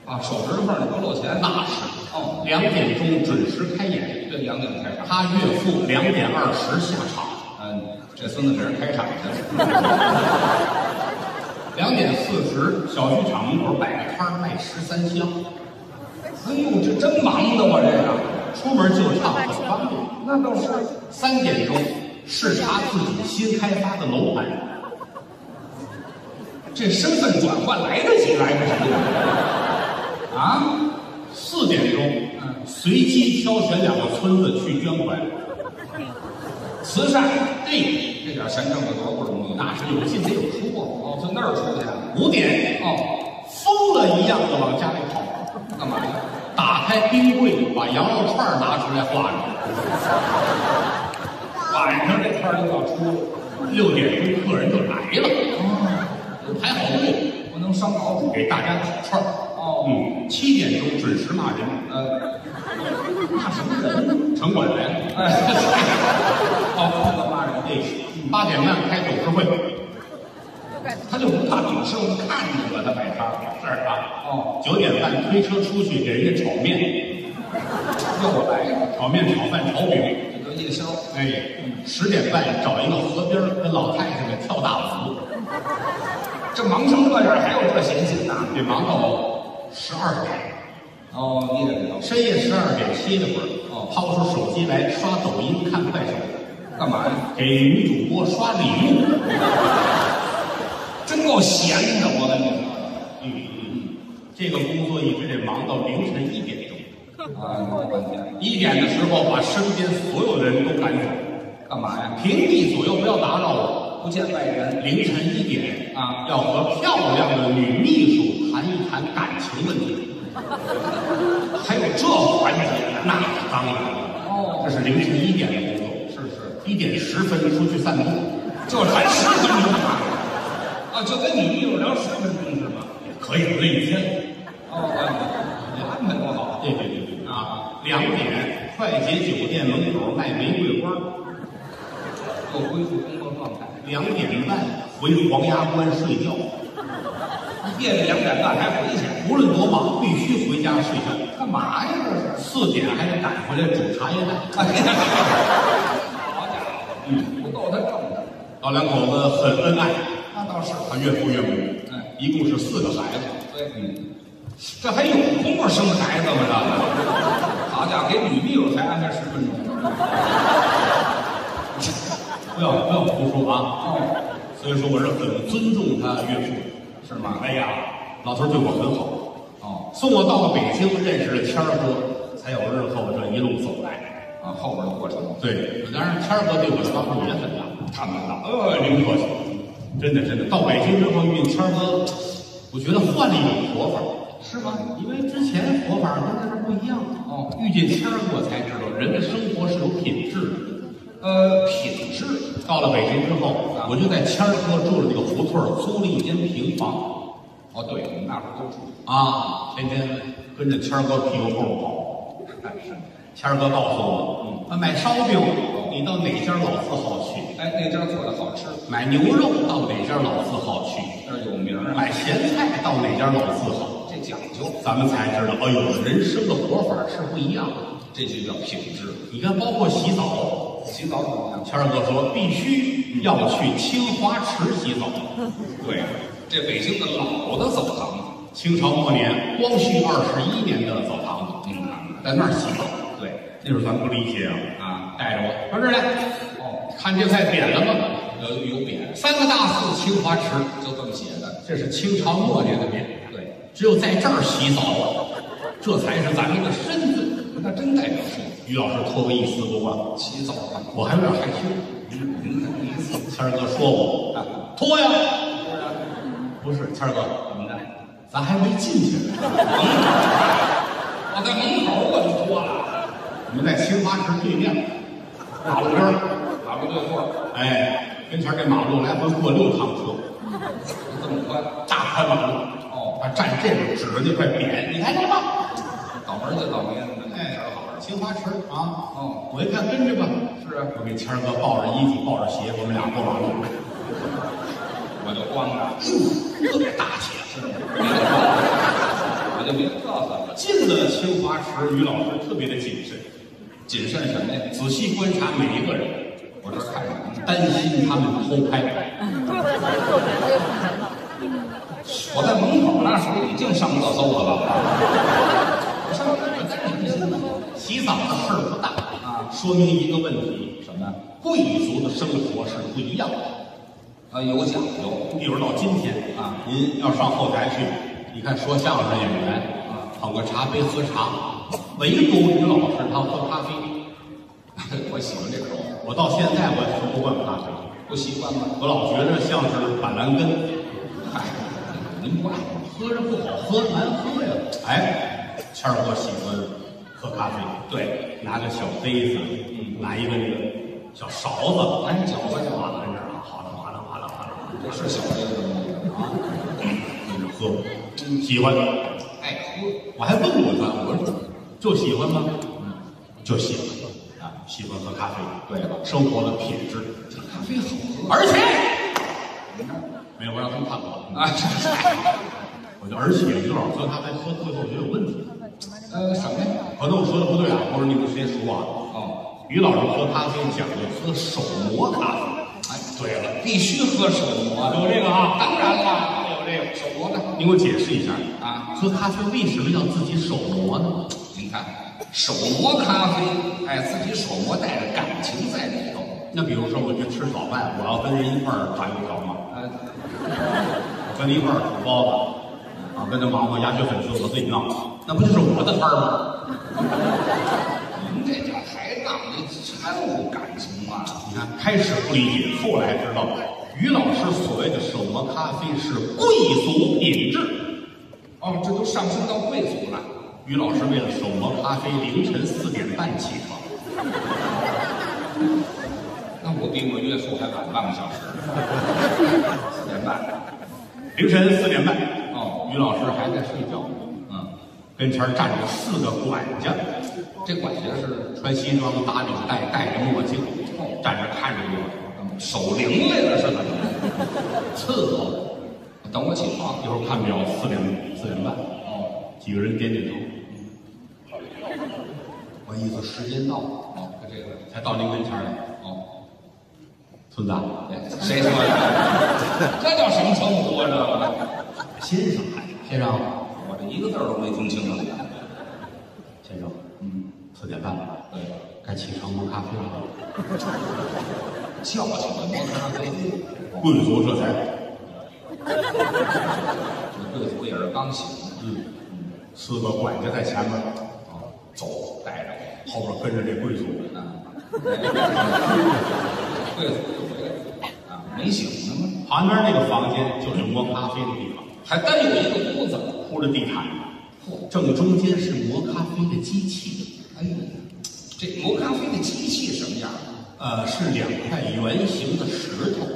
啊，手指头缝儿里不露钱。那是。哦，两点钟准时开演，这两点开场。他岳父两点二十下场，嗯，这孙子给人开场去了。(laughs) 两点四十小剧场门口摆个摊儿卖十三香，哎呦，这真忙的我这个。出门就唱很方便。那倒是。三点钟视察自己新开发的楼盘，这身份转换来得及来不及？啊？四点钟嗯随机挑选两个村子去捐款，慈善，哎，这点钱挣得多不容易。那是有进得有出啊。哦，从那儿出去？五点哦，疯了一样的往家里跑，干嘛呀？打开冰柜，把羊肉串拿出来化着。晚上这摊就要出了，六点钟客人就来了，哦排好队，不能伤老鼠。给大家烤串儿。哦，嗯，七点钟准时骂人，呃，(laughs) 城管来了。哎，哦，不能骂人。哎，八点半开董事会，他就不怕顶事，我看见了他摆摊儿。是啊。哦，九点半推车出去给人家炒面，又来了，炒面、炒饭、炒饼。这叫夜宵。哎，十点半找一个河边儿跟老太太们跳大舞，这忙成这样，还有这闲心呐？得忙到十二点。哦，夜里头深夜十二点歇一会儿，哦掏出手机来刷抖音、看快手，干嘛呀？给女主播刷礼物。(laughs) 真够闲的，我跟你说。嗯嗯嗯，这个工作一直得忙到凌晨一点钟。啊，忙半天，一点的时候把身边所有的人都赶走，干嘛呀？屏蔽左右不要打扰我。不见外人。凌晨一点啊要和漂亮的女秘书谈一谈感情问题。(laughs) 还有这环节呢？那当然了，哦这是凌晨一点的工作。是是，一点十分出去散步，就谈十分钟啊？(laughs) 啊，就跟你一会儿聊十分钟是吗？可以累一天了。哦，哎，你安排多好。对对对对啊！两点，快捷酒店门口卖玫瑰花。又恢复工作状态。两点半回黄崖关睡觉，夜里两点半还回去，无论多忙，必须回家睡觉。干嘛呀？这是？四点还得赶回来煮茶叶蛋。哎呀，好家伙，嗯，不够他挣的。老两口子很恩爱，那倒是。他岳父岳母，嗯一共是四个孩子。对，嗯，这还有功夫生孩子吗？这个，好家伙，给女秘书才安排十分钟。(laughs) 不要不要胡说啊！哦，所以说我是很尊重他岳父，是吗？哎呀，老头儿对我很好，哦，送我到了北京，认识了谦儿哥，才有日后这一路走来。啊，后边的过程，对，当然谦儿哥对我的帮助也很大。他们大。呃，您客气，真的真的。到北京之后遇见谦儿哥，我觉得换了一种活法，是吗？因为之前活法跟那边不一样。哦遇见谦儿哥才知道人的生活是有品质的。呃，品质。到了北京之后，我就在谦儿哥住的那个胡同儿租了一间平房。哦，对，我们那会儿都住。啊，天天跟着谦儿哥屁股后面跑。(laughs) 谦儿哥告诉我，嗯，啊，买烧饼，你到哪家老字号去？哎，那家做的好吃，买牛肉到哪家老字号去？那儿有名儿啊，买咸菜到哪家老字号？这讲究，咱们才知道，哎呦，人生的活法是不一样的。这就叫品质。你看，包括洗澡，洗澡怎么样？谦儿哥说必须要去清华池洗澡。(laughs) 对，这北京的老的澡堂子，清朝末年光绪二十一年的澡堂子，您看看，在那儿洗澡。对，那时候咱不理解啊啊，带着我上这儿来，哦，看这块匾了吗？有有匾，三个大字清华池，就这么写的。这是清朝末年的匾。对，只有在这儿洗澡，这才是咱们的身份。那真代表谁。于老师脱个一丝不挂，洗澡啊，我还有点害羞。您看第一次，谦儿哥说我啊，脱呀！不是，谦儿哥，怎么的？咱还没进去呢。(laughs) 我在门口我就脱了，我们在青花池对面，马路边儿马路对过，哎，跟前儿这马路来回过六趟车，这么宽。大宽马路。哦，他站这边指着那块匾，你看见了吗？倒霉就倒霉了，哎，青花池啊！哦，我一看跟着吧，是啊，我给谦儿哥抱着衣服，抱着鞋，我们俩过马路，(laughs) 我就光了，特别大气。是吗？我就别嘚瑟了，进了青花池，于老师特别的谨慎，谨慎什么呀？仔细观察每一个人，我这看什么呢？担心他们偷拍。(laughs) 我在门口那时候已经上热搜了吧？(laughs) 洗澡的事儿不大啊，说明一个问题：什么？贵族的生活是不一样的。啊，有讲究。比如到今天啊您要上后台去，你看说相声演员啊，捧个茶杯喝茶，唯独于老师他喝咖啡。(laughs) 我喜欢这口，我到现在我也喝不惯咖啡，不习惯吗？我老觉得像是板蓝根，嗨，您不爱喝着不好喝，难喝呀。哎，谦儿哥喜欢喝咖啡，对，拿个小杯子，嗯，拿一个那个小勺子，哎搅和搅和哗啦这儿啊，哗啦哗啦哗啦哗啦，这是小杯子吗？啊，跟着喝，喜欢。爱喝。我还问过他，我说就喜欢吗？嗯，就喜欢啊，喜欢喝咖啡。对了生活的品质，咖啡好喝而且没有我让他们看过啊！我就而且于老师喝咖啡喝最后我觉得有问题，呃，什么呀？可能我说的不对啊，或者你们谁熟啊？哦，于老师喝咖啡讲究喝手磨咖啡。哎，对了，必须喝手磨的。有这个啊，当然了，有这个手磨的。你给我解释一下啊喝咖啡为什么要自己手磨呢？您看，手磨咖啡，哎，自己手磨带着感情在里头。那比如说我去吃早饭，我要跟人一块儿炸油条嘛，呃，(laughs) 我跟人一块儿煮包子，啊，跟着忙活鸭血粉丝我自己弄，那不就是我的摊儿吗？您这叫抬杠，这掺和感情嘛。你看，开始不理解，后来知道，于老师所谓的手磨咖啡是贵族品质。哦，这都上升到贵族了。于老师为了手磨咖啡，凌晨四点半起床。那我比我岳父还晚半个小时，(laughs) 四点半。凌晨四点半，哦，于老师还在睡觉，嗯，跟前站着四个管家，这管家是穿西装、打领带、戴着墨镜，站着看着于老师。守灵来了是怎么？伺候。等我起床一。会儿看表，四点四点半，哦，几个人点点头。我意思时间到了，哦，这个，才到您跟前来。哦，孙子啊，谁说的？(laughs) 这叫什么称呼啊？这个，先生，先生，一个字儿都没听清楚。先生，嗯，四点半了，对，该起床磨咖啡了。叫起来磨咖啡，贵族这才，这贵族也是刚醒。嗯，四个管家在前面，啊，走，带着我。后边跟着这贵族。啊，贵族就回来了啊，没醒呢吗？旁边那个房间就是磨咖啡的地方，还单有一个屋子。铺着地毯，正中间是磨咖啡的机器，哎呀，这磨咖啡的机器什么样？呃，是两块圆形的石头，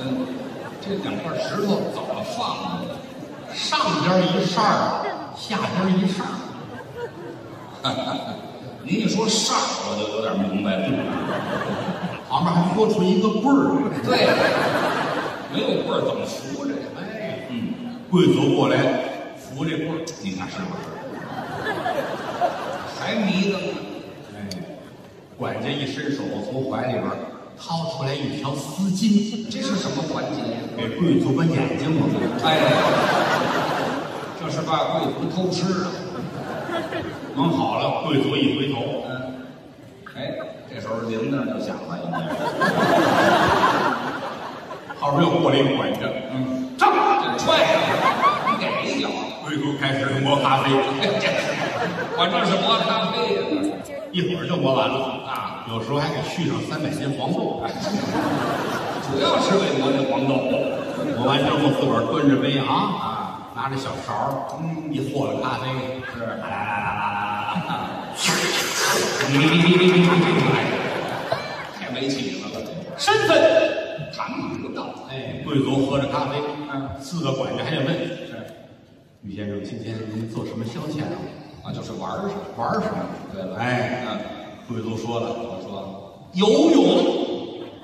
嗯，这两块石头怎么放的？上边一扇儿，下边一扇儿。(laughs) 您一说扇儿，我就有点明白了。旁边还多出一个棍儿。对，没有棍儿怎么扶着呀？哎，嗯，贵族过来扶这棍儿，你看是不是？还迷瞪呢？哎，管家一伸手从怀里边掏出来一条丝巾，这是什么环节呀？给贵族把眼睛蒙了。哎，这是把贵族偷吃啊！蒙好了，贵族一回头，嗯，哎，这时候铃铛就响了，应该是。后边又过来一个管家，嗯，站！这踹上了，你给一脚。贵族开始磨咖啡，我这是磨咖啡呀，一会儿就磨完了啊！有时候还给续上三百斤黄豆，主要是为磨这黄豆。磨完之后自个儿端着杯啊啊，拿着小勺，嗯，一和了咖啡，是啦啦啦啦啦啦啦，太没气了，身份。谈不知道。哎，贵族喝着咖啡，嗯四个管家还得问是于先生，今天您做什么消遣啊？啊，就是玩儿什么。玩什么？对了哎，嗯，贵族说了，我说，游泳。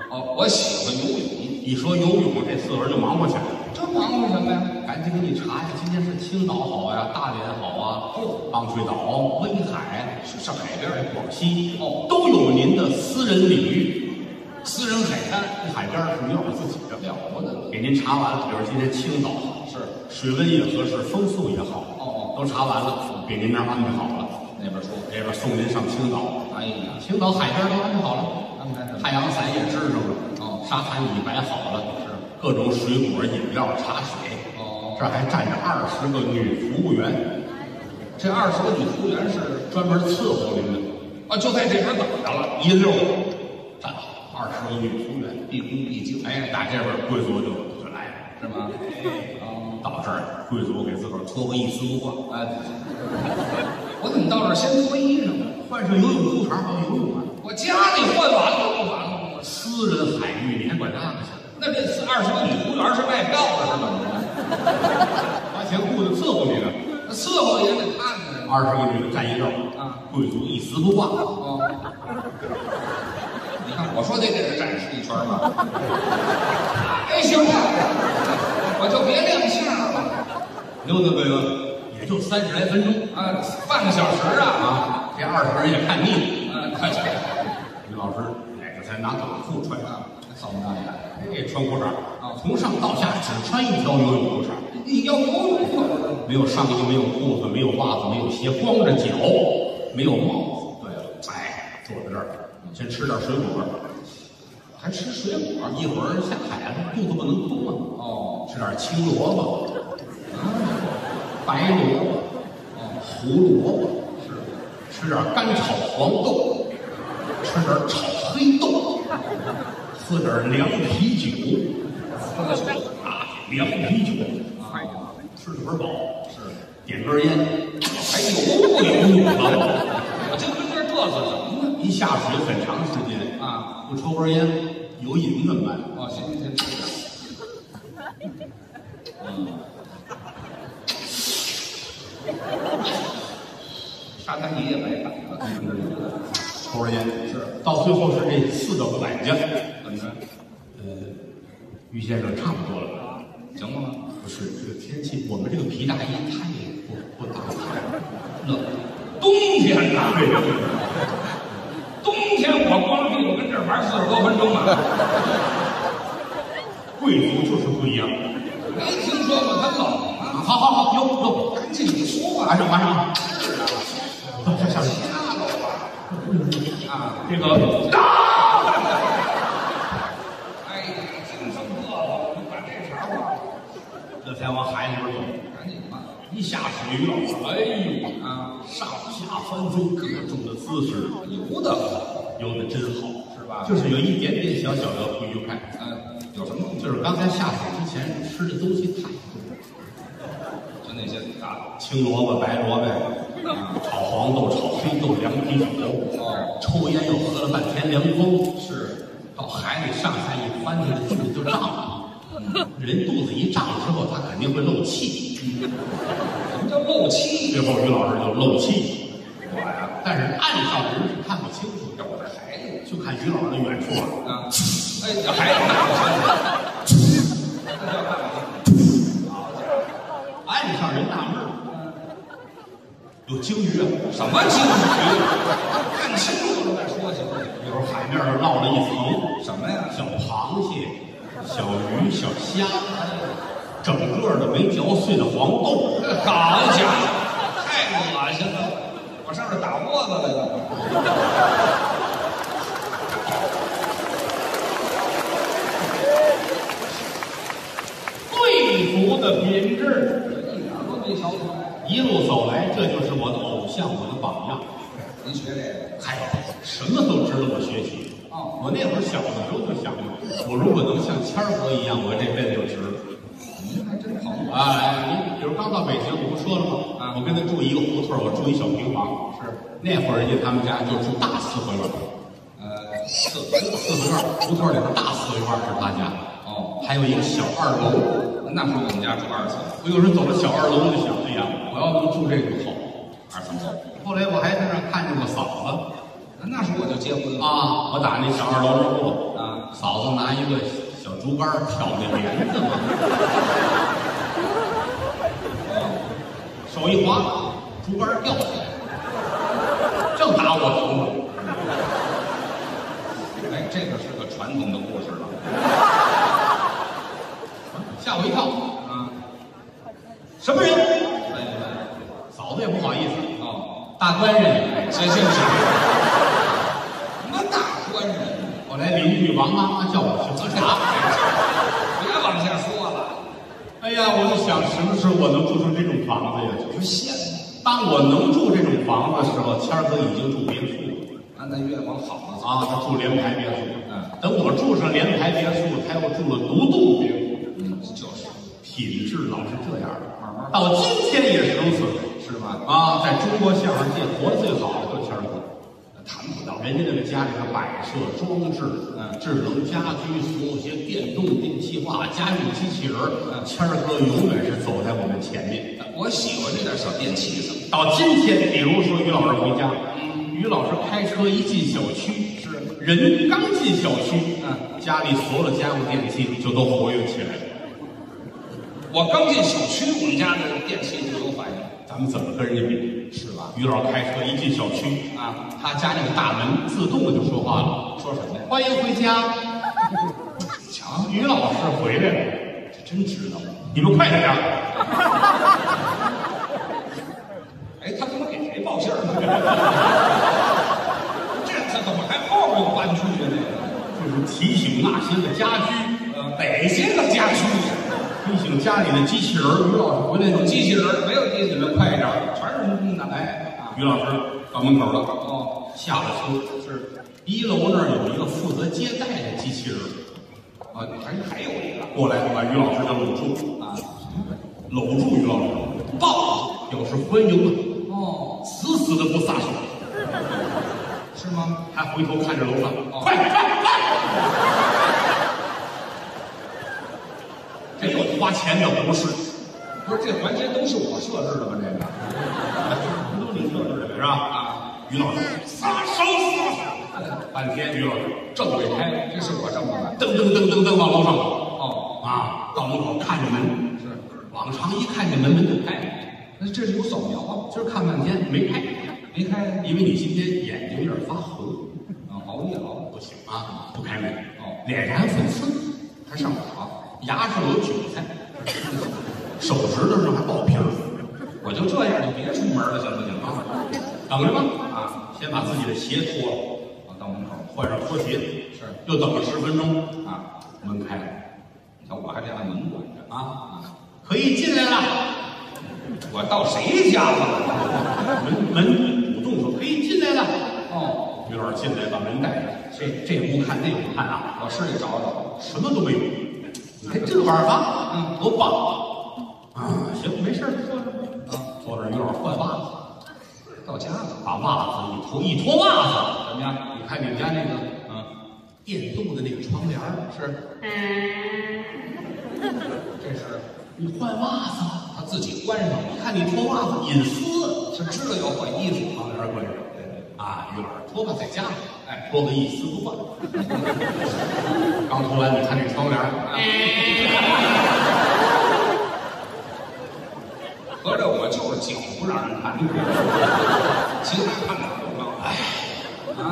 哦，我喜欢游泳。一说游泳，这四个人就忙活起来了。这忙活什么呀？赶紧给你查查，今天是青岛好呀，大连好啊，哦，漳水岛、威海是上海边儿，广西哦都有您的私人领域，私人海滩这海边儿是您有自己的，了不得。给您查完了，比如今天青岛好，是水温也合适，风速也好，哦哦。都查完了，给您那儿安排好了，那边说，这边送您上青岛，哎呀，青岛海边儿都安排好了，安排？太阳伞也支上了，哦。沙滩椅摆好了，是各种水果、饮料、茶水，哦。这儿还站着二十个女服务员，这二十个女服务员是专门伺候您的，啊，就在这边等着了，一溜站好，二十个女服务员，毕恭毕敬，哎，打这边贵族就就来了，是吗？哦，到这儿贵族给自个儿脱个一丝不挂，哎，我怎么到这儿先脱衣裳呢？换上游泳裤衩好游泳啊，我家里换完了不完了吗？私人海域你还管那个去？那这二十个女服务员是卖票的，是怎么着？花钱雇的伺候你的，那伺候也得看看。二十个女的站一溜啊，贵族一丝不挂，哦，你看我说得给人展示一圈嘛。哎，行了，我就别亮相了溜达溜达也就三十来分钟啊，半个小时啊啊，这二十人也看腻了。啊，快去于老师，哎，这才拿短裤穿上，扫不大眼。哎，穿裤衩啊从上到下只穿一条游泳裤衩一条游泳裤没有上衣，没有裤子，没有袜子，没有鞋，光着脚，没有帽子。对了，哎，坐在这儿，先吃点水果，还吃水果，一会儿下海了，肚子不能空啊。哦，吃点青萝卜，白萝卜，胡萝卜，是吃点干炒黄豆，吃点炒黑豆，喝点凉啤酒，啊，凉啤酒，哎呀，吃的倍儿饱，是点根烟，还游不游泳了？我就跟这儿嘚瑟什么呢？一下水很长时间啊，不抽根烟，有瘾怎么办？哦，行行行，嗯，沙滩椅也白摆了，抽根烟是，到最后是这四个管家，怎么着？呃，于先生差不多了。行了吗？不是这个天气，我们这个皮大衣太不不打冷，冷，冬天呐，冬天我光屁股跟这儿玩四十多分钟啊，(laughs) 贵族就是不一样。没听说过他冷啊？好好好，有有，赶紧你说吧，马上马上，上上吓着了这个哎呀，精神热了，你把这茬忘了，这才往海里边走，赶紧吧。一下水，于老师，哎呦啊，上下翻飞，各种的姿势，游的，游的真好，是吧就是有一点点小小的不愉快，嗯，有什么？就是刚才下水之前吃的东西太多，就那些大青萝卜、白萝卜，炒黄豆、炒黑豆、凉啤酒，哦抽烟又喝了半天凉风，是到海里上下一翻腾，肚子就胀了。人肚子一胀之后，他肯定会漏气。什么叫漏气？最后于老师就漏气，我呀，但是岸上人是看不清楚，我这孩子就看于老师的远处啊，啊，哎，孩子大声，这叫干嘛？岸上人纳闷，有鲸鱼啊，什么鲸鱼？看清楚了再说行不行？一会儿海面上落了一层什么呀？小螃蟹、小鱼、小虾，整个的没嚼碎的黄豆。好家伙，太恶心了！我上这打窝子来了。贵族的品质，一点都没瞧出来。一路走来，这就是我的偶像，我的榜样。您学这个？嗨，什么都值得我学习。哦我那会儿小的时候就想，我如果能像谦儿哥一样，我这辈子就值了。您还真捧我。啊，你比如刚到北京，我不说了吗？啊我跟他住一个胡同，我住一小平房。是那会儿人家他们家就住大四合院，呃，四。四合院胡同里边大四合院是他家，哦，还有一个小二楼。那时候我们家住二层，我有时候走到小二楼，我就想，哎呀，我要能住这个好。二层楼。后来我还在那儿看见过嫂子那时候我就结婚了。啊，我打那小二楼路过啊，嫂子拿一个小竹竿挑那帘子嘛，手一滑，竹竿掉下来，正打我头上。哎，这个是个传统的故事了。吓我一跳，啊，什么人？嫂子也不好意思，哦，大官人。行行行。什么大官人？后来邻居王妈妈叫我去喝茶。别往下说了，哎呀，我就想什么时候我能住上这种房子呀？不羡慕。当我能住这种房子的时候，谦儿哥已经住别墅了。那那越往好了。啊，他住联排别墅。嗯等我住上联排别墅，他又住了独栋别墅，嗯，就是，品质老是这样的。慢慢到今天也是如此，是吧？啊，在中国相声界活得最好的就是谦儿哥。谈不到。人家那个家里的摆设、装置，嗯智能家居，所有些电动电气化、家用机器人谦儿哥永远是走在我们前面。我喜欢这点小电器子。到今天，比如说于老师回家，于老师开车一进小区，是人刚进小区，嗯家里所有的家用电器就都活跃起来了。我刚进小区，我们家的电器就有反应。咱们怎么跟人家比？是吧？于老师开车一进小区，啊，他家那个大门自动的就说话了，说什么呀？欢迎回家。瞧，于老师回来了，这真知道。你们快点点儿。(laughs) 哎，他怎么给谁报信儿呢？(laughs) 这他怎么还后边搬出去呢？这个就是提醒那些个家居，呃，哪些个家居？提醒家里的机器人儿。于老师回来有机器人儿没有机器人？快一点，全是人工的。哎，啊，于老师到门口了，哦，下了车是一楼那儿有一个负责接待的机器人儿，啊，还还有一个过来把于老师就搂住，啊，搂住于老师，抱，表示欢迎啊，哦，死死的不撒手，(laughs) 是吗？还回头看着楼上，哦快快快！这有花钱的不是，不是，这环节都是我设置的吗？这个不都你设置的是吧？啊，于老师撒手撒手，半天于老师正尾开，这是我这么的。噔噔噔噔噔往楼上跑。哦，啊，到门口看着门，是，往常一看见门门就开，那这是有扫描啊？今儿看半天没开，没开因为你今天眼睛有点发红，啊，熬夜熬。不行啊，不开门。哦脸上还粉刺，还上火，牙上有韭菜，手指头上还爆皮儿。我就这样，就别出门了，行不行啊？等着吧，啊，先把自己的鞋脱了，我到门口换上拖鞋，是又等了十分钟，啊，门开了你瞧我还得按门管着啊。啊，可以进来了。我到谁家了？门门主动说可以进来了。哦，于老师进来把门带上，这这屋看那屋看啊，我市里找找。什么都没有。你看这玩意儿啊，嗯多棒啊！行，没事儿，坐着。啊，坐这儿于老师换袜子，到家了，把袜子一脱，一脱袜子，怎么样？你看你们家那个嗯，电动的那个窗帘是，(laughs) 这是你换袜子，他自己关上了，看你脱袜子隐私。他知道要换衣服。窗帘关上。对对，啊，于老师脱吧，在家里，哎，脱个一丝不挂。(laughs) 刚脱完，你看这窗帘儿，(laughs) 合着我我就是脚不让人看，其他看哪。哎，啊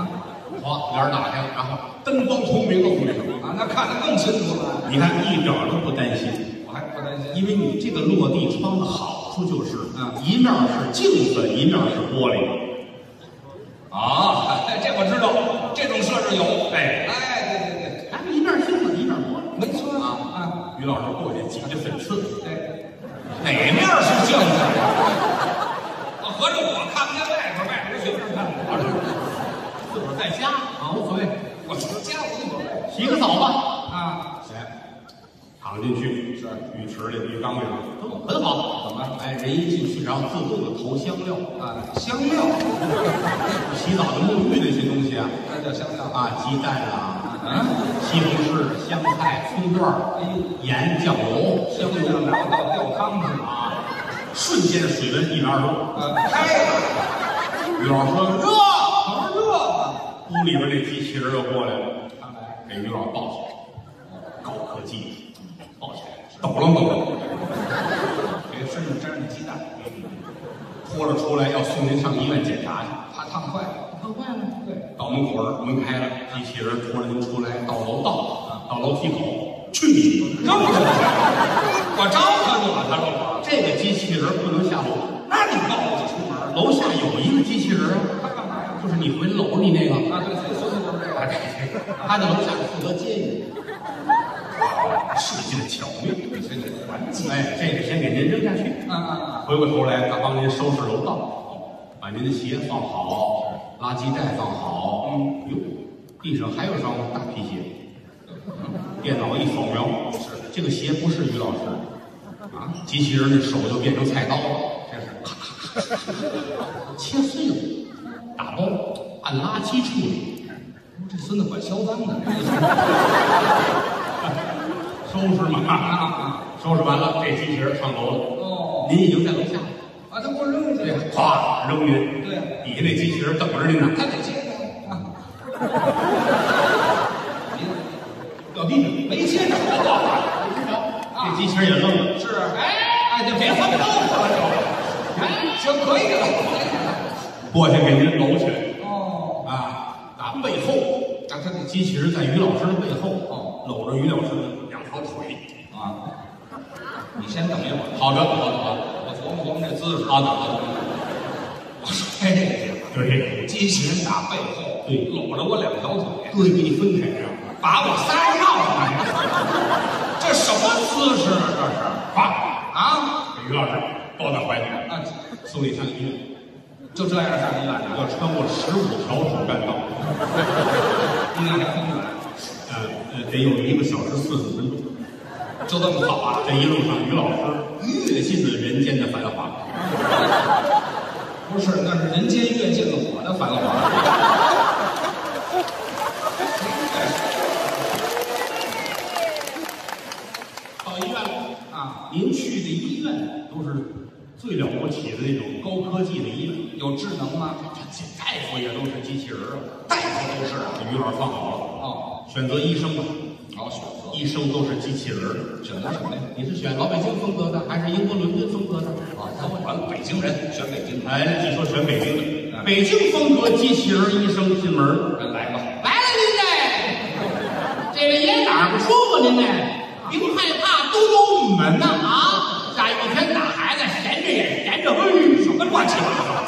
好，脸儿打开了，然后灯光通明的屋里头，啊，那看得更清楚了。你看一点都不担心，我还不担心，因为你这个落地窗的好处就是，嗯一面是镜子，一面是玻璃。啊，哎，(laughs) 这我知道，有。哎哎，对对对，咱们一面镜子，一面玻璃。没错啊啊。于老师过去挤着粉刺，哎，哪面是镜子？我合着我看不见外边，外边学生看我这。自个儿在家啊无所谓，我出家无所谓洗个澡吧。啊。走，进去是浴池里、浴缸里都很好。怎么哎，人一进去，然后自动的投香料，啊，香料，洗澡的沐浴那些东西啊，那叫香料啊。鸡蛋啊，啊，西红柿、香菜、葱段儿、盐、酱油、香料拿到吊汤去啊，瞬间水温一百二十度。啊，开，于老师说热，好热啊！屋里边那机器人又过来了，看来给于老师抱起来，高科技，抱起来，抖楞抖楞，给身上沾上鸡蛋，拖着出来要送您上医院检查去。怕烫坏了。烫坏了。对，到门口门开了，机器人拖着您出来，到楼道，到楼梯口，去你！扔出去！我招他去了，他说，这个机器人不能下楼，那你告我出门，楼下有一个机器人啊，他干嘛呀？就是你回楼里那个，啊，对，谁说的就是这个？他在楼下负责接你。设计的巧妙，这个环境，哎，这个先给您扔下去，啊啊啊！回过头来，他帮您收拾楼道，把您的鞋放好，垃圾袋放好。嗯，哟，地上还有双大皮鞋。(laughs) 电脑一扫描，是。这个鞋不是于老师。的啊，机器人的手就变成菜刀了，这是。咔咔咔咔咔切碎了，打包按垃圾处理，这孙子管销赃的，收拾嘛！收拾完了，这机器人上楼了，哦，您已经在楼下了。啊，他给我扔下去对呀，，咵扔您，对底下那机器人等着您呢。他得接着啊。(laughs) 掉地上，没接着，这机器人也愣了。是，哎哎，就别翻豆腐了，就，哎，行，可以了。过去给您搂起来哦，啊，打背后，啊，他这机器人在于老师的背后，哦，搂着于老师的两条腿。啊，你先等一会儿，好的，好的，我琢磨琢磨这姿势。好的，好的。我说这个对，机器人打背后，对搂着我两条腿，对，给你分开这样，把我仨人闹上，这什么姿势啊？这是啊，啊给于老师抱在怀里，那，送你上医院，就这样上医院去，要穿过十五条主干道，应该还挺远，呃，得有一个小时四十分钟。就这么跑啊？这一路上，于老师阅尽了人间的繁华。不是，那是人间阅尽了我的繁华。到医院了。啊，您去的医院都是最了不起的那种高科技的医院，有智能吗？这大夫也都是机器人啊。大夫都是啊。于老师放好了，选择医生吧，好选择，医生都是机器人儿。选择什么呀？你是选老北京风格的，还是英国伦敦风格的？啊，他我北京人选北京的，哎，你说选北京的，北京风格机器人医生进门儿来吧。来了，您这？这位爷哪儿不舒服？您呢？您害怕，都有我们呢啊！下雨天打孩子，闲着也闲着，哎，什么乱七八糟？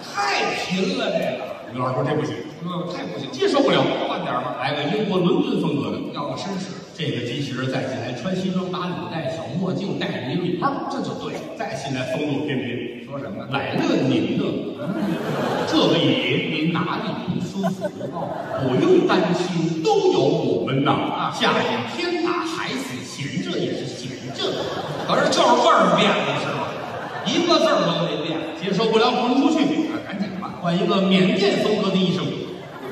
太贫了，这个，于老师说这不行，呃，太不行，接受不了，换点吧，来个英国伦敦风格的。要个绅士，这个机器人再进来，穿西装打领带，小墨镜，戴着一礼帽，这就对了。再进来，风度翩翩，说什么？来了您呢？这位爷您哪里不舒服？不用担心，都有我们呢。啊。下雨天打海水，闲着也是闲着。可是就是味儿变了，是吧？一个字儿都没变，接受不了，滚出去！赶紧吧。换一个缅甸风格的医生。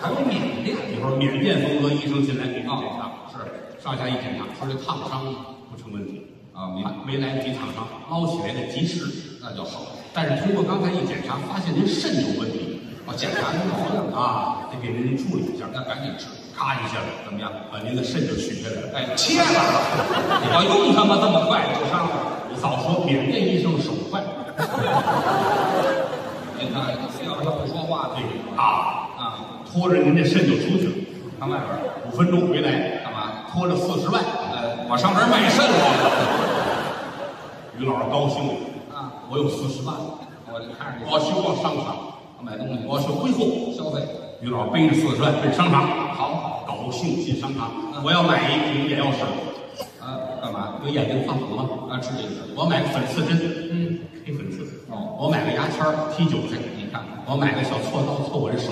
还有缅甸，一会儿缅甸风格医生进来给您检查，是上下一检查，说这烫伤不成问题啊没没来得及烫伤，捞起来的及时。那就好。但是通过刚才一检查，发现您肾有问题我检查您毛病了，啊，得给您处理一下。那赶紧治。咔一下子怎么样？把您的肾就取下来了。哎，切了！我用他妈这么快就伤了。你早说缅甸医生手快，(laughs) 你看，要是他不说话的这个啊，啊，拖着您这肾就出去了，上外边儿。五分钟回来，干嘛？拖着四十万，呃，我上门卖肾了。于老师高兴了，啊！我有四十万，我这看着我要去逛商场，我买东西，我要去挥霍。消费。于老师背着四十万奔商场，好。高兴进商场，我要买一瓶眼药水，啊，干嘛？有眼睛犯苦吗？啊，吃这个。我买个粉刺针，嗯，黑粉刺。哦。我买个牙签儿剔韭菜，你看看。我买个小锉刀锉我这手，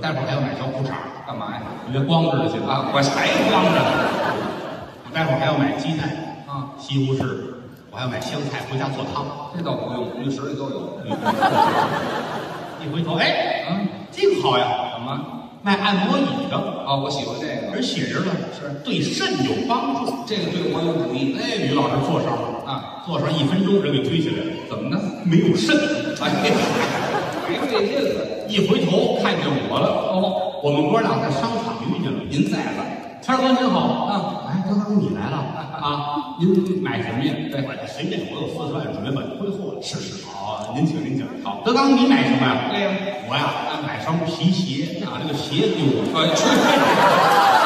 待会儿还要买条裤衩儿，干嘛呀？我这光着的去啊，我才光着呢我待会儿还要买鸡蛋，啊，西红柿，我还要买香菜回家做汤。这倒不用，浴室里都有。一回头，哎，嗯，这个好呀，什么？卖按摩椅的，啊，我喜欢这个，人写着呢是对肾有帮助。这个对我有主意。哎，于老师坐上了啊，坐上一分钟，人给推起来了，怎么呢？没有肾。哎，没费劲了。一回头看见我了，哦，我们哥俩在商场遇见了。您在了谦哥您好啊，哎，德刚你来了啊？您买什么呀？对我随便，我有四十万，准备把它挥霍了。是是，好，您请您请。好，德刚你买什么呀？对呀我呀，买双皮鞋啊，这个鞋丢了。哎，去！